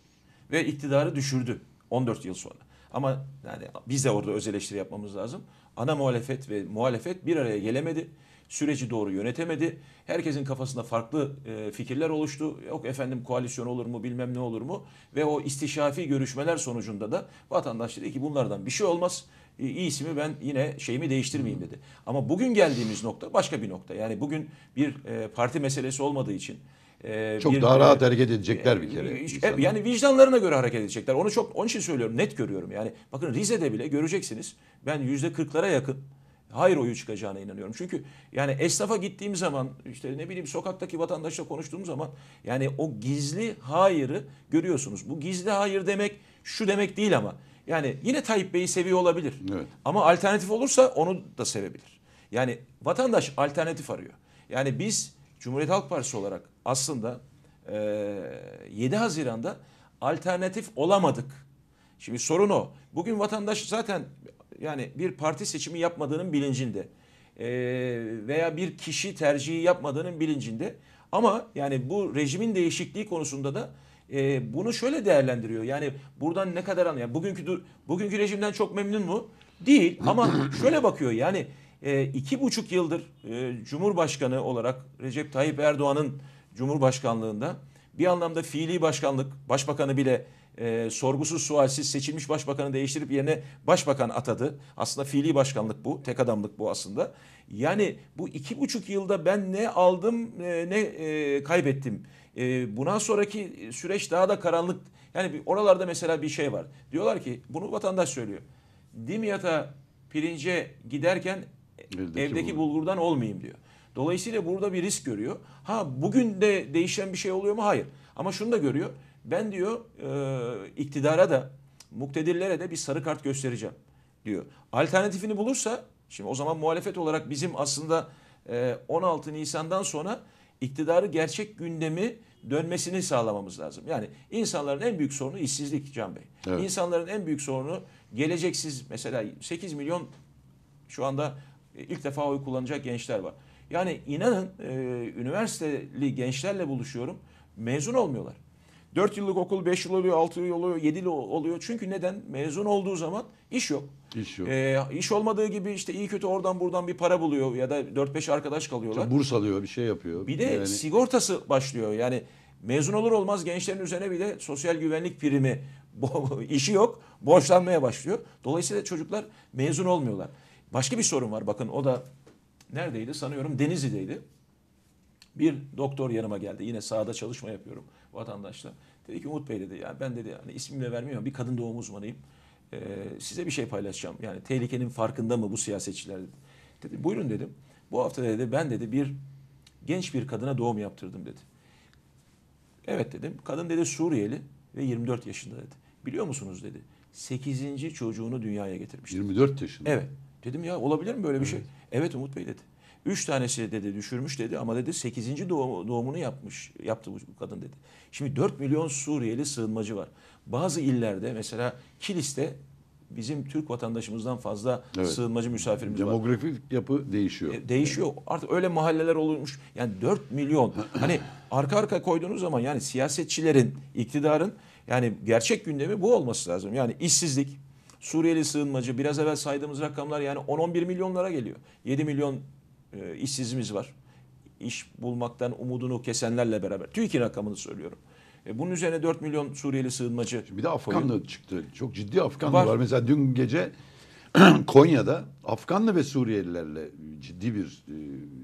Ve iktidarı düşürdü 14 yıl sonra. Ama yani biz de orada öz eleştiri yapmamız lazım. Ana muhalefet ve muhalefet bir araya gelemedi. Süreci doğru yönetemedi. Herkesin kafasında farklı e, fikirler oluştu. Yok efendim koalisyon olur mu bilmem ne olur mu. Ve o istişafi görüşmeler sonucunda da vatandaş dedi ki bunlardan bir şey olmaz. E, iyisi mi ben yine şeyimi değiştirmeyeyim dedi. Ama bugün geldiğimiz nokta başka bir nokta. Yani bugün bir e, parti meselesi olmadığı için e, Çok bir, daha e, rahat hareket edecekler bir kere. e, insanlar. Yani vicdanlarına göre hareket edecekler. Onu çok onun için söylüyorum. Net görüyorum. Yani bakın Rize'de bile göreceksiniz. Ben yüzde kırklara yakın hayır oyu çıkacağına inanıyorum. Çünkü yani esnafa gittiğim zaman işte ne bileyim sokaktaki vatandaşla konuştuğum zaman yani o gizli hayırı görüyorsunuz. Bu gizli hayır demek şu demek değil ama yani yine Tayyip Bey'i seviyor olabilir. Evet. Ama alternatif olursa onu da sevebilir. Yani vatandaş alternatif arıyor. Yani biz Cumhuriyet Halk Partisi olarak aslında eee 7 Haziran'da alternatif olamadık. Şimdi sorun o. Bugün vatandaş zaten yani bir parti seçimi yapmadığının bilincinde Eee, veya bir kişi tercihi yapmadığının bilincinde. Ama yani bu rejimin değişikliği konusunda da eee, bunu şöyle değerlendiriyor. Yani buradan ne kadar anlıyor? Bugünkü du- bugünkü rejimden çok memnun mu? Değil. Ama şöyle bakıyor. Yani e, iki buçuk yıldır e, Cumhurbaşkanı olarak Recep Tayyip Erdoğan'ın Cumhurbaşkanlığında bir anlamda fiili başkanlık, başbakanı bile e, sorgusuz sualsiz seçilmiş başbakanı değiştirip yerine başbakan atadı. Aslında fiili başkanlık bu, tek adamlık bu aslında. Yani bu iki buçuk yılda ben ne aldım e, ne e, kaybettim. E, bundan sonraki süreç daha da karanlık. Yani oralarda mesela bir şey var. Diyorlar ki bunu vatandaş söylüyor. Dimyat'a pirince giderken Evdeki evdeki bulgur. bulgurdan olmayayım diyor. Dolayısıyla burada bir risk görüyor. Ha bugün de değişen bir şey oluyor mu? Hayır. Ama şunu da görüyor. Ben diyor e, iktidara da muktedirlere de bir sarı kart göstereceğim diyor. Alternatifini bulursa şimdi o zaman muhalefet olarak bizim aslında e, 16 Nisan'dan sonra iktidarı gerçek gündemi dönmesini sağlamamız lazım. Yani insanların en büyük sorunu işsizlik Can Bey. Evet. İnsanların en büyük sorunu geleceksiz mesela 8 milyon şu anda ilk defa oy kullanacak gençler var. Yani inanın e, üniversiteli gençlerle buluşuyorum. Mezun olmuyorlar. 4 yıllık okul 5 yıl oluyor, 6 yıl oluyor, 7 yıl oluyor. Çünkü neden? Mezun olduğu zaman iş yok. İş yok. E, iş olmadığı gibi işte iyi kötü oradan buradan bir para buluyor ya da 4-5 arkadaş kalıyorlar. Burs alıyor, bir şey yapıyor. Bir de Yani sigortası başlıyor. Yani mezun olur olmaz gençlerin üzerine bir de sosyal güvenlik primi işi yok. Borçlanmaya başlıyor. Dolayısıyla çocuklar mezun olmuyorlar. Başka bir sorun var. Bakın o da neredeydi? Sanıyorum Denizli'deydi. Bir doktor yanıma geldi. Yine sahada çalışma yapıyorum vatandaşla. Dedi ki Umut Bey dedi ya ben dedi yani ismimle vermiyorum bir kadın doğum uzmanıyım. Ee, size bir şey paylaşacağım. Yani tehlikenin farkında mı bu siyasetçiler dedi. Dedi buyurun dedim. Bu hafta dedi ben dedi bir genç bir kadına doğum yaptırdım dedi. Evet dedim. Kadın dedi Suriyeli ve 24 yaşında dedi. Biliyor musunuz dedi. 8. çocuğunu dünyaya getirmiş. 24 yaşında. Evet. Dedim ya olabilir mi böyle bir şey? Evet Umut Bey dedi. Üç tanesi dedi düşürmüş dedi ama dedi 8. doğum, doğumunu yapmış yaptı bu kadın dedi. Şimdi 4 milyon Suriyeli sığınmacı var. Bazı illerde mesela Kilis'te bizim Türk vatandaşımızdan fazla Evet. sığınmacı misafirimiz var. Demografik yapı değişiyor. E, değişiyor. Artık öyle mahalleler olmuş. Yani 4 milyon. Hani arka arka koyduğunuz zaman yani siyasetçilerin, iktidarın yani gerçek gündemi bu olması lazım. Yani işsizlik, Suriyeli sığınmacı, biraz evvel saydığımız rakamlar yani 10-11 milyonlara geliyor. 7 milyon e, işsizimiz var. İş bulmaktan umudunu kesenlerle beraber. TÜİK'in rakamını söylüyorum. E, bunun üzerine 4 milyon Suriyeli sığınmacı. Bir de Afganlı çıktı. Çok ciddi Afganlı Var. var. Mesela dün gece Konya'da Afganlı ve Suriyelilerle ciddi bir e,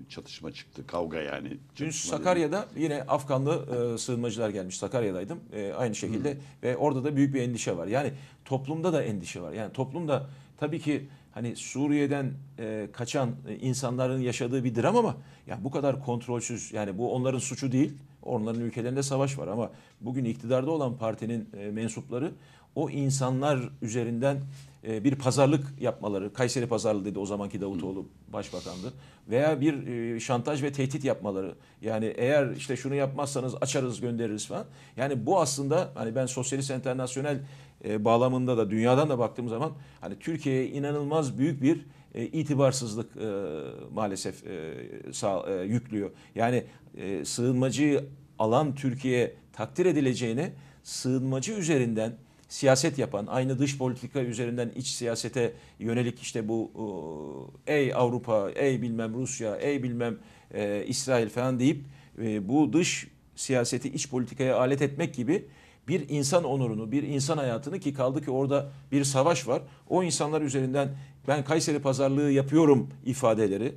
çatışma çıktı. Kavga yani. Dün Sakarya'da yine Afganlı e, sığınmacılar gelmiş. Sakarya'daydım. E, aynı şekilde ve orada da büyük bir endişe var. Yani toplumda da endişe var. Yani toplumda tabii ki hani Suriye'den e, kaçan e, insanların yaşadığı bir dram ama yani bu kadar kontrolsüz yani bu onların suçu değil. Onların ülkelerinde savaş var ama bugün iktidarda olan partinin e, mensupları o insanlar üzerinden e, bir pazarlık yapmaları, Kayseri pazarlığı dedi o zamanki Davutoğlu başbakandı. Veya bir e, şantaj ve tehdit yapmaları. Yani eğer işte şunu yapmazsanız açarız göndeririz falan. Yani bu aslında hani ben Sosyalist Enternasyonel e, bağlamında da dünyadan da baktığım zaman hani Türkiye'ye inanılmaz büyük bir e, itibarsızlık e, maalesef e, sağ, e, yüklüyor. Yani e, sığınmacıyı alan Türkiye takdir edileceğine sığınmacı üzerinden siyaset yapan, aynı dış politika üzerinden iç siyasete yönelik işte bu ey Avrupa, ey bilmem Rusya, ey bilmem e, İsrail falan deyip e, bu dış siyaseti iç politikaya alet etmek gibi bir insan onurunu, bir insan hayatını ki kaldı ki orada bir savaş var. O insanlar üzerinden ben Kayseri pazarlığı yapıyorum ifadeleri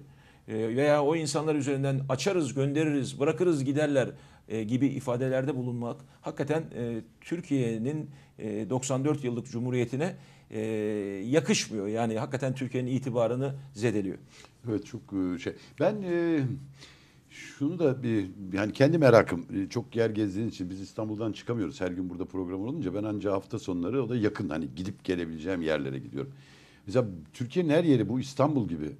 e, veya o insanlar üzerinden açarız, göndeririz, bırakırız giderler e, gibi ifadelerde bulunmak hakikaten e, Türkiye'nin 94 yıllık cumhuriyetine e, yakışmıyor. Yani hakikaten Türkiye'nin itibarını zedeliyor. Evet çok e, şey. Ben e, şunu da bir yani kendi merakım e, çok yer gezdiğin için biz İstanbul'dan çıkamıyoruz. Her gün burada program olunca ben ancak hafta sonları o da yakın hani gidip gelebileceğim yerlere gidiyorum. Mesela Türkiye'nin her yeri bu İstanbul gibi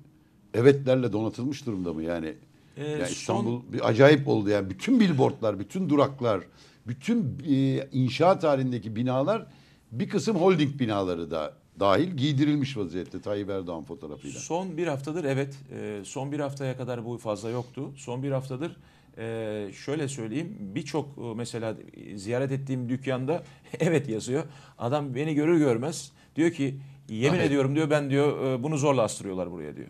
evetlerle donatılmış durumda mı yani? Ee, yani son- İstanbul bir acayip oldu yani bütün billboardlar, bütün duraklar, bütün e, inşaat halindeki binalar bir kısım holding binaları da dahil giydirilmiş vaziyette Tayyip Erdoğan fotoğrafıyla. Son bir haftadır evet. e, son bir haftaya kadar bu fazla yoktu. Son bir haftadır e, şöyle söyleyeyim birçok e, mesela ziyaret ettiğim dükkanda evet yazıyor. Adam beni görür görmez diyor ki yemin Evet. ediyorum diyor ben diyor bunu zorla astırıyorlar buraya diyor.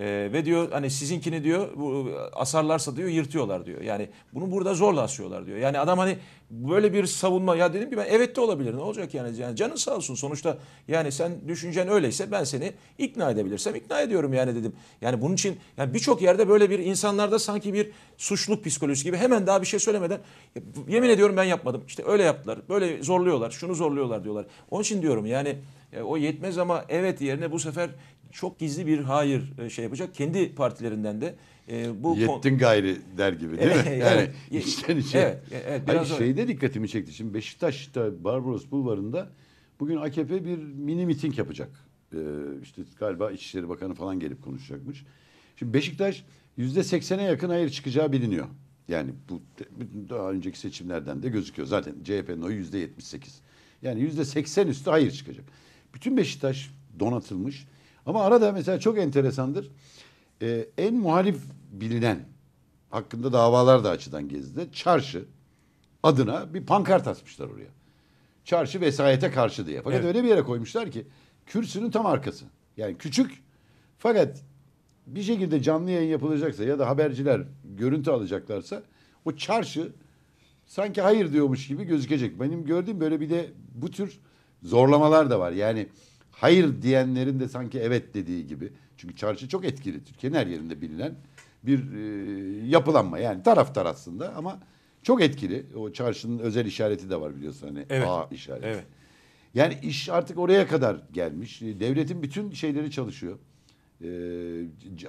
E, ve diyor hani sizinkini diyor bu, asarlarsa diyor yırtıyorlar diyor. Yani bunu burada zorla asıyorlar diyor. Yani adam hani böyle bir savunma ya dedim ki ben evet de olabilir ne olacak yani, yani canın sağ olsun sonuçta yani sen düşüncen öyleyse ben seni ikna edebilirsem ikna ediyorum yani dedim. Yani bunun için yani birçok yerde böyle bir insanlarda sanki bir suçluluk psikolojisi gibi hemen daha bir şey söylemeden "Ya, yemin ediyorum ben yapmadım. İşte öyle yaptılar. Böyle zorluyorlar. Şunu zorluyorlar diyorlar. Onun için diyorum yani e, o yetmez ama evet yerine bu sefer çok gizli bir hayır e, şey yapacak. Kendi partilerinden de e, bu Yettin gayri der gibi değil mi? Evet, Yani evet. içten içe. Evet, evet, Hayır, biraz öyle. şeyde dikkatimi çekti. Şimdi Beşiktaş'ta Barbaros Bulvarı'nda bugün AKP bir mini miting yapacak. Ee, işte galiba İçişleri Bakanı falan gelip konuşacakmış. Şimdi Beşiktaş yüzde seksene yakın hayır çıkacağı biliniyor. Yani bu daha önceki seçimlerden de gözüküyor. Zaten CHP'nin oyu yüzde yetmiş sekiz. Yani yüzde seksen üstü hayır çıkacak. Bütün Beşiktaş donatılmış. Ama arada mesela çok enteresandır. Ee, en muhalif bilinen hakkında davalar da açıdan gezdi. Çarşı adına bir pankart asmışlar oraya. Çarşı vesayete karşı diye. Fakat Evet. öyle bir yere koymuşlar ki kürsünün tam arkası. Yani küçük fakat bir şekilde canlı yayın yapılacaksa ya da haberciler görüntü alacaklarsa o çarşı sanki hayır diyormuş gibi gözükecek. Benim gördüğüm böyle bir de bu tür zorlamalar da var. Yani hayır diyenlerin de sanki evet dediği gibi. Çünkü çarşı çok etkili. Türkiye'nin her yerinde bilinen bir e, yapılanma. Yani taraftar aslında ama çok etkili. O çarşının özel işareti de var biliyorsun hani Evet. A işareti. Evet. Yani iş artık oraya kadar gelmiş. Devletin bütün şeyleri çalışıyor. Ee,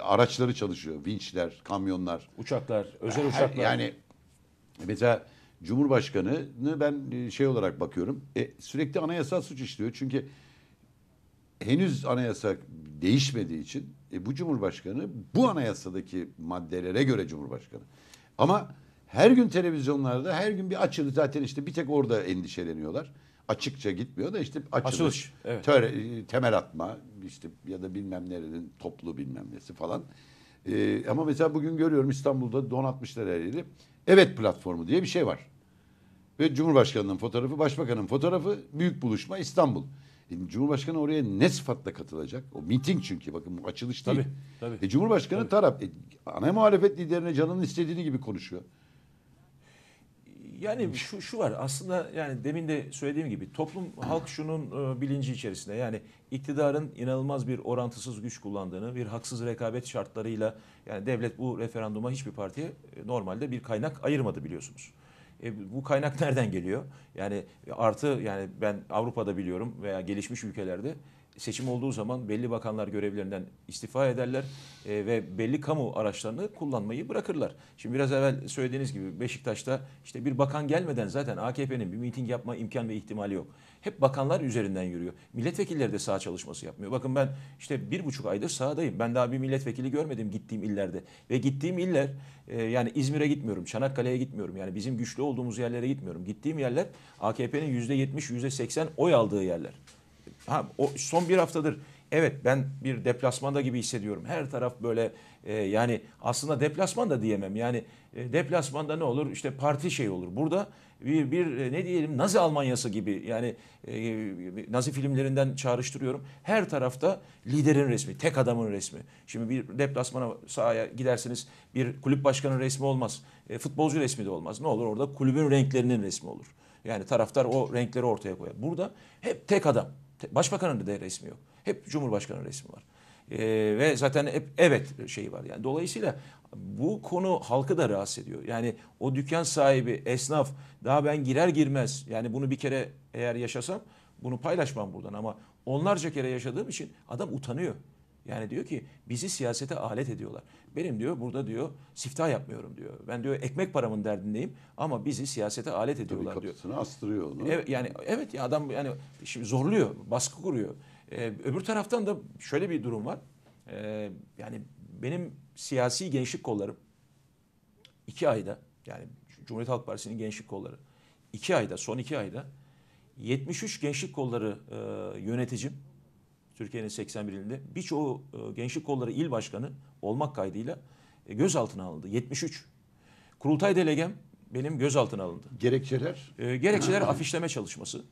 araçları çalışıyor. Vinçler, kamyonlar. Uçaklar, özel Her- uçaklar. Yani mesela Cumhurbaşkanı'nı ben e, şey olarak bakıyorum. E, sürekli anayasal suç işliyor. Çünkü henüz anayasa değişmediği için e, bu Cumhurbaşkanı bu anayasadaki maddelere göre Cumhurbaşkanı. Ama her gün televizyonlarda her gün bir açılı zaten işte bir tek orada endişeleniyorlar. Açıkça gitmiyor da işte açılış, Açılış, evet. töre- e, temel atma işte ya da bilmem nerenin toplu bilmem nesi falan. E, ama mesela bugün görüyorum İstanbul'da donatmışlar her yeri. Evet platformu diye bir şey var. Ve Cumhurbaşkanı'nın fotoğrafı, Başbakan'ın fotoğrafı, büyük buluşma İstanbul. Cumhurbaşkanı oraya ne sıfatla katılacak? O miting çünkü bakın bu açılış değil. Tabii, tabii. E, Cumhurbaşkanı taraf. E, ana muhalefet liderine canının istediğini gibi konuşuyor. Yani şu şu var aslında yani demin de söylediğim gibi toplum halk şunun e, bilinci içerisinde yani iktidarın inanılmaz bir orantısız güç kullandığını bir haksız rekabet şartlarıyla yani devlet bu referanduma hiçbir partiye e, normalde bir kaynak ayırmadı biliyorsunuz. E, bu kaynak nereden geliyor? Yani artı yani ben Avrupa'da biliyorum veya gelişmiş ülkelerde seçim olduğu zaman belli bakanlar görevlerinden istifa ederler e, ve belli kamu araçlarını kullanmayı bırakırlar. Şimdi biraz evvel söylediğiniz gibi Beşiktaş'ta işte bir bakan gelmeden zaten AKP'nin bir miting yapma imkan ve ihtimali yok. Hep bakanlar üzerinden yürüyor. Milletvekilleri de sağ çalışması yapmıyor. Bakın ben işte bir buçuk aydır sahadayım. Ben daha bir milletvekili görmedim gittiğim illerde. Ve gittiğim iller e, yani İzmir'e gitmiyorum, Çanakkale'ye gitmiyorum. Yani bizim güçlü olduğumuz yerlere gitmiyorum. Gittiğim yerler AKP'nin %70, %80 oy aldığı yerler. Ha, o son bir haftadır evet ben bir deplasmanda gibi hissediyorum. Her taraf böyle e, yani aslında deplasman da diyemem. Yani e, deplasmanda ne olur? İşte parti şey olur. Burada bir, bir e, ne diyelim Nazi Almanyası gibi yani e, Nazi filmlerinden çağrıştırıyorum. Her tarafta liderin resmi, tek adamın resmi. Şimdi bir deplasmana sahaya gidersiniz bir kulüp başkanının resmi olmaz. E, futbolcu resmi de olmaz. Ne olur orada kulübün renklerinin resmi olur. Yani taraftar o renkleri ortaya koyar. Burada hep tek adam. Başbakanın da resmi yok. Hep Cumhurbaşkanı resmi var. Ee, ve zaten hep evet şeyi var. Yani dolayısıyla bu konu halkı da rahatsız ediyor. Yani o dükkan sahibi, esnaf daha ben girer girmez yani bunu bir kere eğer yaşasam bunu paylaşmam buradan ama onlarca kere yaşadığım için adam utanıyor. Yani diyor ki bizi siyasete alet ediyorlar. Benim diyor burada diyor siftah yapmıyorum diyor. Ben diyor ekmek paramın derdindeyim ama bizi siyasete alet ediyorlar Tabii diyor. kapısını astırıyor onu. Evet yani evet ya adam yani şimdi zorluyor, baskı kuruyor. Ee, öbür taraftan da şöyle bir durum var. Ee, yani benim siyasi gençlik kollarım iki ayda yani Cumhuriyet Halk Partisi'nin gençlik kolları iki ayda son iki ayda 73 gençlik kolları e, yöneticim Türkiye'nin 81 ilinde birçoğu e, gençlik kolları il başkanı olmak kaydıyla e, gözaltına alındı. 73. Kurultay delegem benim gözaltına alındı. Gerekçeler. E, gerekçeler afişleme çalışması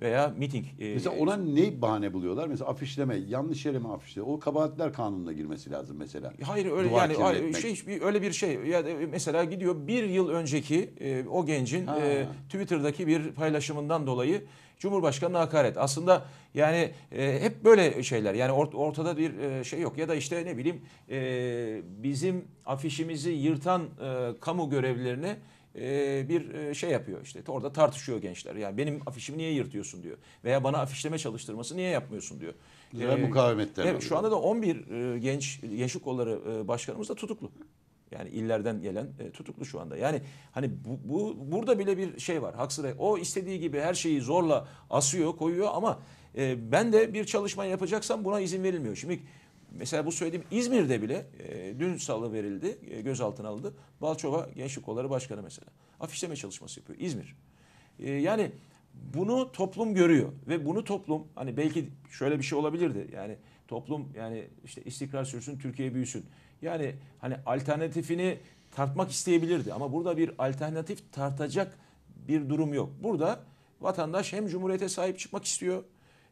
veya miting. E, Mesela ona ne bahane buluyorlar? Mesela afişleme, yanlış yere mi afişleme? O kabahatler kanununa girmesi lazım mesela. Hayır öyle Duvar yani hayır, şey öyle bir şey. Ya da mesela gidiyor bir yıl önceki e, o gencin Ha. e, Twitter'daki bir paylaşımından dolayı Cumhurbaşkanı'na hakaret. Aslında yani e, hep böyle şeyler. Yani ort- ortada bir e, şey yok. Ya da işte ne bileyim e, bizim afişimizi yırtan e, kamu görevlilerine e, bir şey yapıyor işte orada tartışıyor gençler. Yani benim afişimi niye yırtıyorsun diyor. Veya bana afişleme çalıştırması niye yapmıyorsun diyor. Güzel mukavemetler Evet, şu anda da 11 e, genç gençlik kolları e, başkanımız da tutuklu. Yani illerden gelen e, tutuklu şu anda. Yani hani bu, bu burada bile bir şey var. Haksız o istediği gibi her şeyi zorla asıyor, koyuyor ama e, ben de bir çalışma yapacaksam buna izin verilmiyor. Şimdi mesela bu söylediğim İzmir'de bile e, dün salı verildi, e, gözaltına alındı. Balçova Gençlik Kolları Başkanı mesela. Afişleme çalışması yapıyor İzmir. E, yani bunu toplum görüyor ve bunu toplum hani belki şöyle bir şey olabilirdi. Yani toplum yani işte istikrar sürsün, Türkiye büyüsün. Yani hani alternatifini tartmak isteyebilirdi ama burada bir alternatif tartacak bir durum yok. Burada vatandaş hem cumhuriyete sahip çıkmak istiyor.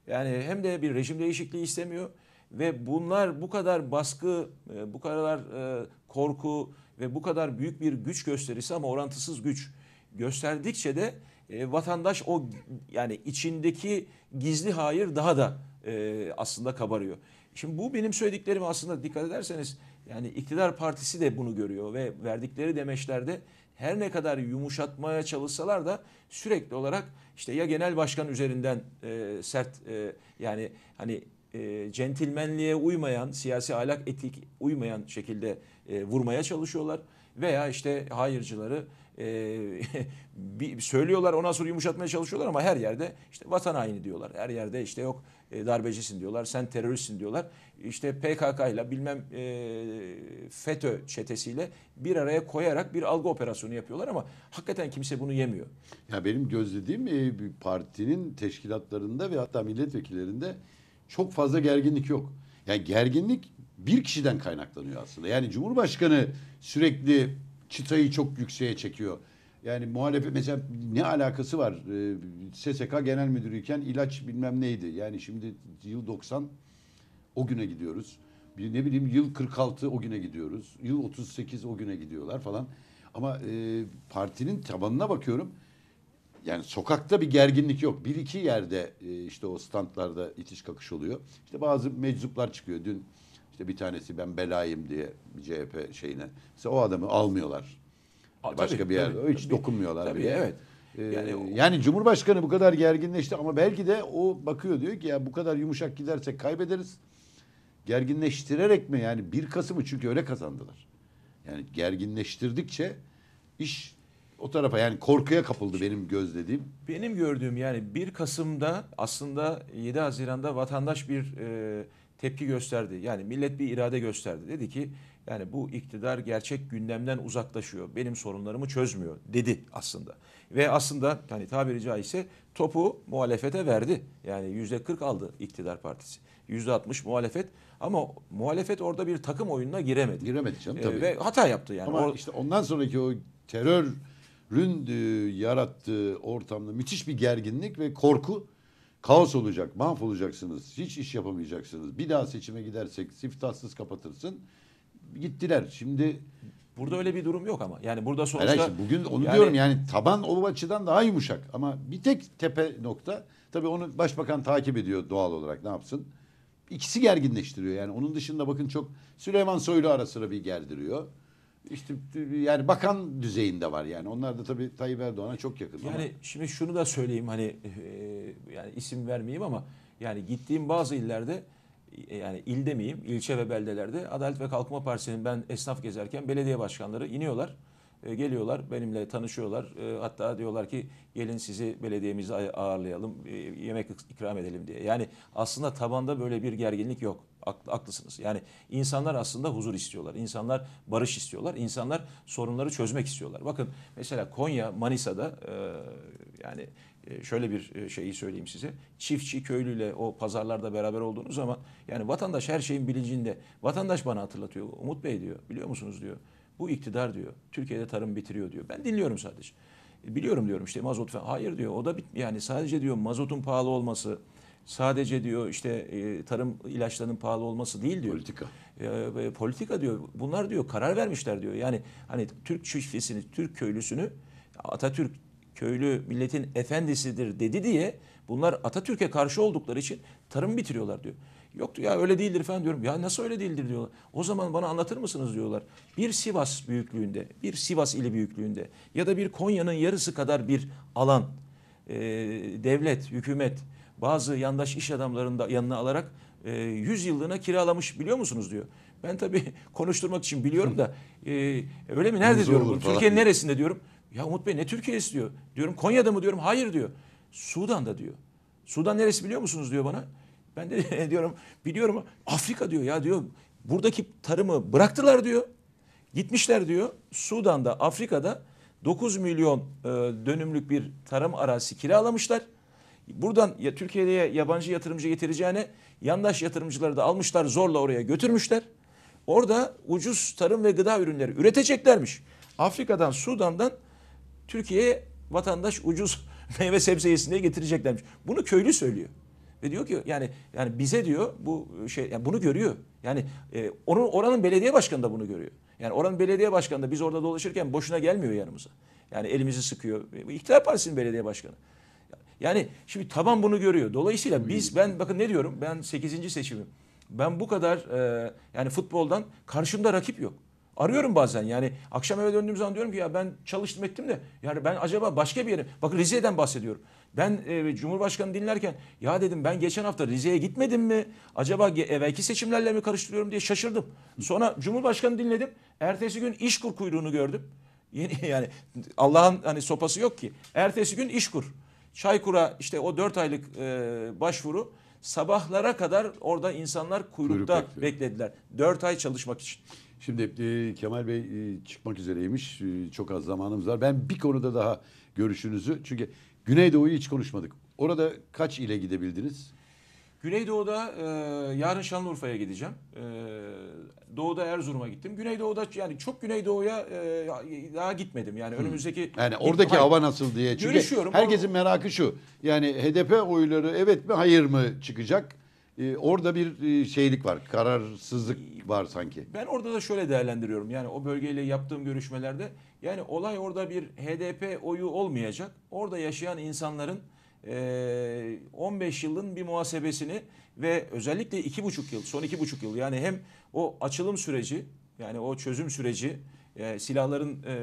Yani hem de bir rejim değişikliği istemiyor ve bunlar bu kadar baskı, e, bu kadar e, korku ve bu kadar büyük bir güç gösterisi ama orantısız güç gösterdikçe de e, vatandaş o yani içindeki gizli hayır daha da aslında kabarıyor. Şimdi bu benim söylediklerim aslında dikkat ederseniz yani iktidar partisi de bunu görüyor ve verdikleri demeçlerde her ne kadar yumuşatmaya çalışsalar da sürekli olarak işte ya genel başkan üzerinden e, sert e, yani hani e, centilmenliğe uymayan, siyasi ahlak etik uymayan şekilde e, vurmaya çalışıyorlar. Veya işte hayırcıları e, bir, söylüyorlar ondan sonra yumuşatmaya çalışıyorlar ama her yerde işte vatan haini diyorlar. Her yerde işte yok e, darbecisin diyorlar, sen teröristsin diyorlar. İşte PKK ile bilmem e, FETÖ çetesiyle bir araya koyarak bir algı operasyonu yapıyorlar ama hakikaten kimse bunu yemiyor. Ya benim gözlediğim e, partinin teşkilatlarında ve hatta milletvekillerinde çok fazla gerginlik yok. Yani gerginlik bir kişiden kaynaklanıyor aslında. Yani Cumhurbaşkanı sürekli çıtayı çok yükseğe çekiyor. Yani muhalefet mesela ne alakası var? Ee, SSK Genel Müdürüyken ilaç bilmem neydi. Yani şimdi yıl 90 o güne gidiyoruz. Bir ne bileyim yıl 46 o güne gidiyoruz. Yıl 38 o güne gidiyorlar falan. Ama e, partinin tabanına bakıyorum. Yani sokakta bir gerginlik yok. Bir iki yerde e, işte o standlarda itiş kakış oluyor. İşte bazı meczuplar çıkıyor. Dün işte bir tanesi ben belayım diye bir CHP şeyine. Mesela o adamı almıyorlar. Aa, Başka tabii, bir yerde. tabii, Hiç tabii. dokunmuyorlar Tabii, bile. evet. Ee, Yani yani, o- Cumhurbaşkanı bu kadar gerginleşti ama belki de o bakıyor diyor ki ya bu kadar yumuşak gidersek kaybederiz. Gerginleştirerek mi yani 1 Kasım'ı çünkü öyle kazandılar. Yani gerginleştirdikçe iş o tarafa yani korkuya kapıldı benim gözlediğim. Benim gördüğüm yani 1 Kasım'da aslında 7 Haziran'da vatandaş bir e, tepki gösterdi. Yani millet bir irade gösterdi. Dedi ki yani bu iktidar gerçek gündemden uzaklaşıyor. Benim sorunlarımı çözmüyor dedi aslında. Ve aslında hani tabiri caizse topu muhalefete verdi. Yani yüzde 40 aldı iktidar partisi. Yüzde 60 muhalefet ama muhalefet orada bir takım oyununa giremedi. Giremedi canım E, tabii. ve hata yaptı yani. Ama işte ondan sonraki o terörün e, yarattığı ortamda müthiş bir gerginlik ve korku kaos olacak, mahvolacaksınız, hiç iş yapamayacaksınız. Bir daha seçime gidersek siftahsız kapatırsın. Gittiler. Şimdi Burada öyle bir durum yok ama. Yani burada sonuçta hayır, işte bugün onu yani- diyorum yani taban o açıdan daha yumuşak ama bir tek tepe nokta tabii onu başbakan takip ediyor doğal olarak ne yapsın? İkisi gerginleştiriyor yani onun dışında bakın çok Süleyman Soylu ara sıra bir gerdiriyor. İşte yani bakan düzeyinde var yani onlar da tabii Tayyip Erdoğan'a çok yakın. ama- Yani şimdi şunu da söyleyeyim hani e, yani isim vermeyeyim ama yani gittiğim bazı illerde e, yani il demeyeyim ilçe ve beldelerde Adalet ve Kalkınma Partisi'nin ben esnaf gezerken belediye başkanları iniyorlar. E, Geliyorlar benimle tanışıyorlar. E, Hatta diyorlar ki gelin sizi belediyemize ağırlayalım, e, yemek ikram edelim diye. Yani aslında tabanda böyle bir gerginlik yok. Haklı- Haklısınız. Yani insanlar aslında huzur istiyorlar. İnsanlar barış istiyorlar. İnsanlar sorunları çözmek istiyorlar. Bakın mesela Konya, Manisa'da e, yani şöyle bir şeyi söyleyeyim size. Çiftçi köylüyle o pazarlarda beraber olduğunuz zaman yani vatandaş her şeyin bilincinde. Vatandaş bana hatırlatıyor. Umut Bey diyor biliyor musunuz diyor. Bu iktidar diyor. Türkiye'de tarım bitiriyor diyor. Ben dinliyorum sadece. E, Biliyorum diyorum işte mazot falan. Hayır diyor. O da bit yani sadece diyor mazotun pahalı olması, sadece diyor işte e, tarım ilaçlarının pahalı olması değil diyor. politika. E, e, politika diyor. Bunlar diyor karar vermişler diyor. Yani hani Türk çiftçisini, Türk köylüsünü Atatürk köylü milletin efendisidir dedi diye bunlar Atatürk'e karşı oldukları için tarım bitiriyorlar diyor. Yok diyor ya öyle değildir falan diyorum. Ya nasıl öyle değildir diyorlar. O zaman bana anlatır mısınız diyorlar. Bir Sivas büyüklüğünde, bir Sivas ili büyüklüğünde ya da bir Konya'nın yarısı kadar bir alan e, devlet, hükümet bazı yandaş iş adamlarını da yanına alarak e, 100 yıllığına kiralamış biliyor musunuz diyor. Ben tabii konuşturmak için biliyorum da e, öyle mi nerede diyorum. Türkiye'nin neresinde diyorum. Ya Umut Bey ne Türkiye'si diyor. Diyorum Konya'da mı diyorum. Hayır diyor. Sudan'da diyor. Sudan neresi biliyor musunuz diyor bana. Ben de diyorum biliyorum Afrika diyor ya diyor. Buradaki tarımı bıraktılar diyor. Gitmişler diyor Sudan'da Afrika'da 9 milyon e, dönümlük bir tarım arazisi kiralamışlar. Buradan ya Türkiye'ye yabancı yatırımcı getireceğine yandaş yatırımcıları da almışlar zorla oraya götürmüşler. Orada ucuz tarım ve gıda ürünleri üreteceklermiş. Afrika'dan Sudan'dan Türkiye'ye vatandaş ucuz meyve sebze yesin diye getireceklermiş. Bunu köylü söylüyor. Ve diyor ki yani yani bize diyor bu şey yani bunu görüyor. Yani e, onun oranın belediye başkanı da bunu görüyor. Yani oranın belediye başkanı da biz orada dolaşırken boşuna gelmiyor yanımıza. Yani elimizi sıkıyor. E, İktidar Partisi'nin belediye başkanı. Yani şimdi taban bunu görüyor. Dolayısıyla biz ben bakın ne diyorum? Ben 8. seçimim. Ben bu kadar e, yani futboldan karşımda rakip yok. Arıyorum bazen yani akşam eve döndüğüm zaman diyorum ki ya ben çalıştım ettim de yani ben acaba başka bir yere bakın Rize'den bahsediyorum. Ben e, Cumhurbaşkanı dinlerken ya dedim ben geçen hafta Rize'ye gitmedim mi? Acaba ge- evvelki seçimlerle mi karıştırıyorum diye şaşırdım. Sonra Cumhurbaşkanı dinledim. Ertesi gün işkur kuyruğunu gördüm. Yeni, yani Allah'ın hani sopası yok ki. Ertesi gün işkur. Çaykur'a işte o 4 aylık e, başvuru sabahlara kadar orada insanlar kuyrukta Kuyruk beklediler. 4 ay çalışmak için. Şimdi e, Kemal Bey e, çıkmak üzereymiş. E, çok az zamanımız var. Ben bir konuda daha görüşünüzü çünkü Güneydoğu'yu hiç konuşmadık. Orada kaç ile gidebildiniz? Güneydoğu'da e, yarın Şanlıurfa'ya gideceğim. E, doğu'da Erzurum'a gittim. Güneydoğu'da yani çok Güneydoğu'ya e, daha gitmedim. Yani önümüzdeki Yani oradaki Hayır. hava nasıl diye. Çünkü Görüşüyorum. herkesin merakı şu. Yani HDP oyları evet mi hayır mı çıkacak? E, orada bir e, şeylik var, kararsızlık var sanki. Ben orada da şöyle değerlendiriyorum. Yani o bölgeyle yaptığım görüşmelerde yani olay orada bir HDP oyu olmayacak. Orada yaşayan insanların eee, 15 yılın bir muhasebesini ve özellikle iki buçuk yıl, son iki buçuk yıl yani hem o açılım süreci yani o çözüm süreci e, silahların e,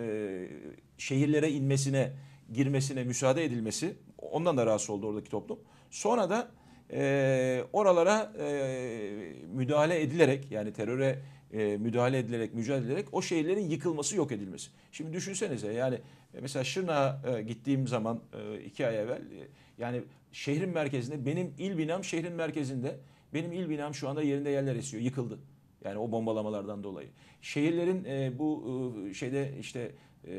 şehirlere inmesine, girmesine müsaade edilmesi ondan da rahatsız oldu oradaki toplum. Sonra da e, oralara e, müdahale edilerek yani teröre e, müdahale edilerek, mücadele ederek o şehirlerin yıkılması, yok edilmesi. Şimdi düşünsenize yani e, mesela Şırnak'a e, gittiğim zaman e, iki ay evvel e, yani şehrin merkezinde benim il binam şehrin merkezinde benim il binam şu anda yerinde yerler esiyor, yıkıldı. Yani o bombalamalardan dolayı. Şehirlerin e, bu e, şeyde işte e,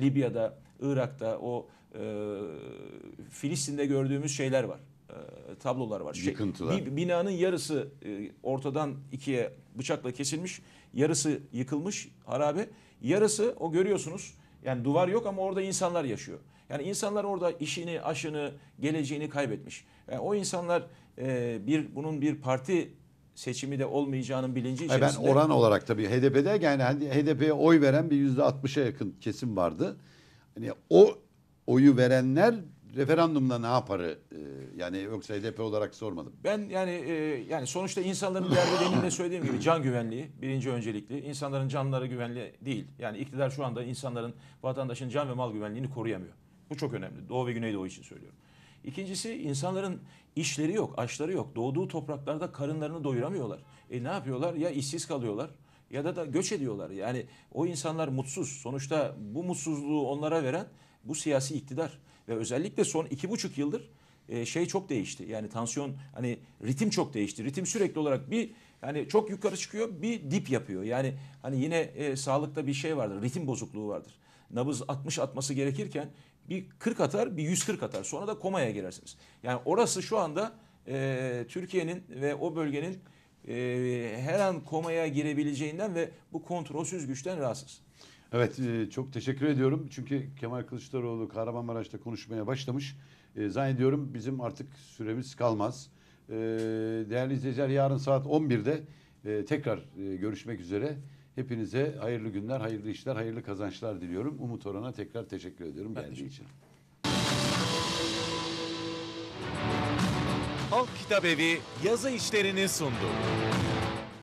Libya'da, Irak'ta o e, Filistin'de gördüğümüz şeyler var. E, tablolar var. Şey, Yıkıntılar. bir binanın yarısı e, ortadan ikiye bıçakla kesilmiş, yarısı yıkılmış harabe, yarısı o görüyorsunuz. Yani duvar yok ama orada insanlar yaşıyor. Yani insanlar orada işini, aşını, geleceğini kaybetmiş. Yani o insanlar e, bir bunun bir parti seçimi de olmayacağının bilinci Hayır, ben içerisinde. oran olarak tabii HDP'de yani hani HDP'ye oy veren bir yüzde 60'a yakın kesim vardı. Hani o oyu verenler referandumda ne yaparı e, yani yoksa HDP olarak sormadım. Ben yani e, yani sonuçta insanların derdi demin de söylediğim gibi can güvenliği birinci öncelikli. İnsanların canları güvenli değil. Yani iktidar şu anda insanların vatandaşın can ve mal güvenliğini koruyamıyor. Bu çok önemli. Doğu ve Güneydoğu için söylüyorum. İkincisi insanların işleri yok, aşları yok. Doğduğu topraklarda karınlarını doyuramıyorlar. E ne yapıyorlar? Ya işsiz kalıyorlar ya da da göç ediyorlar. Yani o insanlar mutsuz. Sonuçta bu mutsuzluğu onlara veren bu siyasi iktidar. Ve özellikle son iki buçuk yıldır e, şey çok değişti. Yani tansiyon hani ritim çok değişti. Ritim sürekli olarak bir yani çok yukarı çıkıyor bir dip yapıyor. Yani hani yine e, sağlıkta bir şey vardır. Ritim bozukluğu vardır. Nabız 60 atması gerekirken bir 40 atar bir 140 atar. Sonra da komaya girersiniz. Yani orası şu anda e, Türkiye'nin ve o bölgenin e, her an komaya girebileceğinden ve bu kontrolsüz güçten rahatsız. Evet e, çok teşekkür ediyorum. Çünkü Kemal Kılıçdaroğlu Kahramanmaraş'ta konuşmaya başlamış. E, zannediyorum bizim artık süremiz kalmaz. E, değerli izleyiciler yarın saat 11'de e, tekrar e, görüşmek üzere. Hepinize hayırlı günler, hayırlı işler, hayırlı kazançlar diliyorum. Umut Orhan'a tekrar teşekkür ediyorum Ben geldiği için. Halk Kitap Evi yazı işlerini sundu.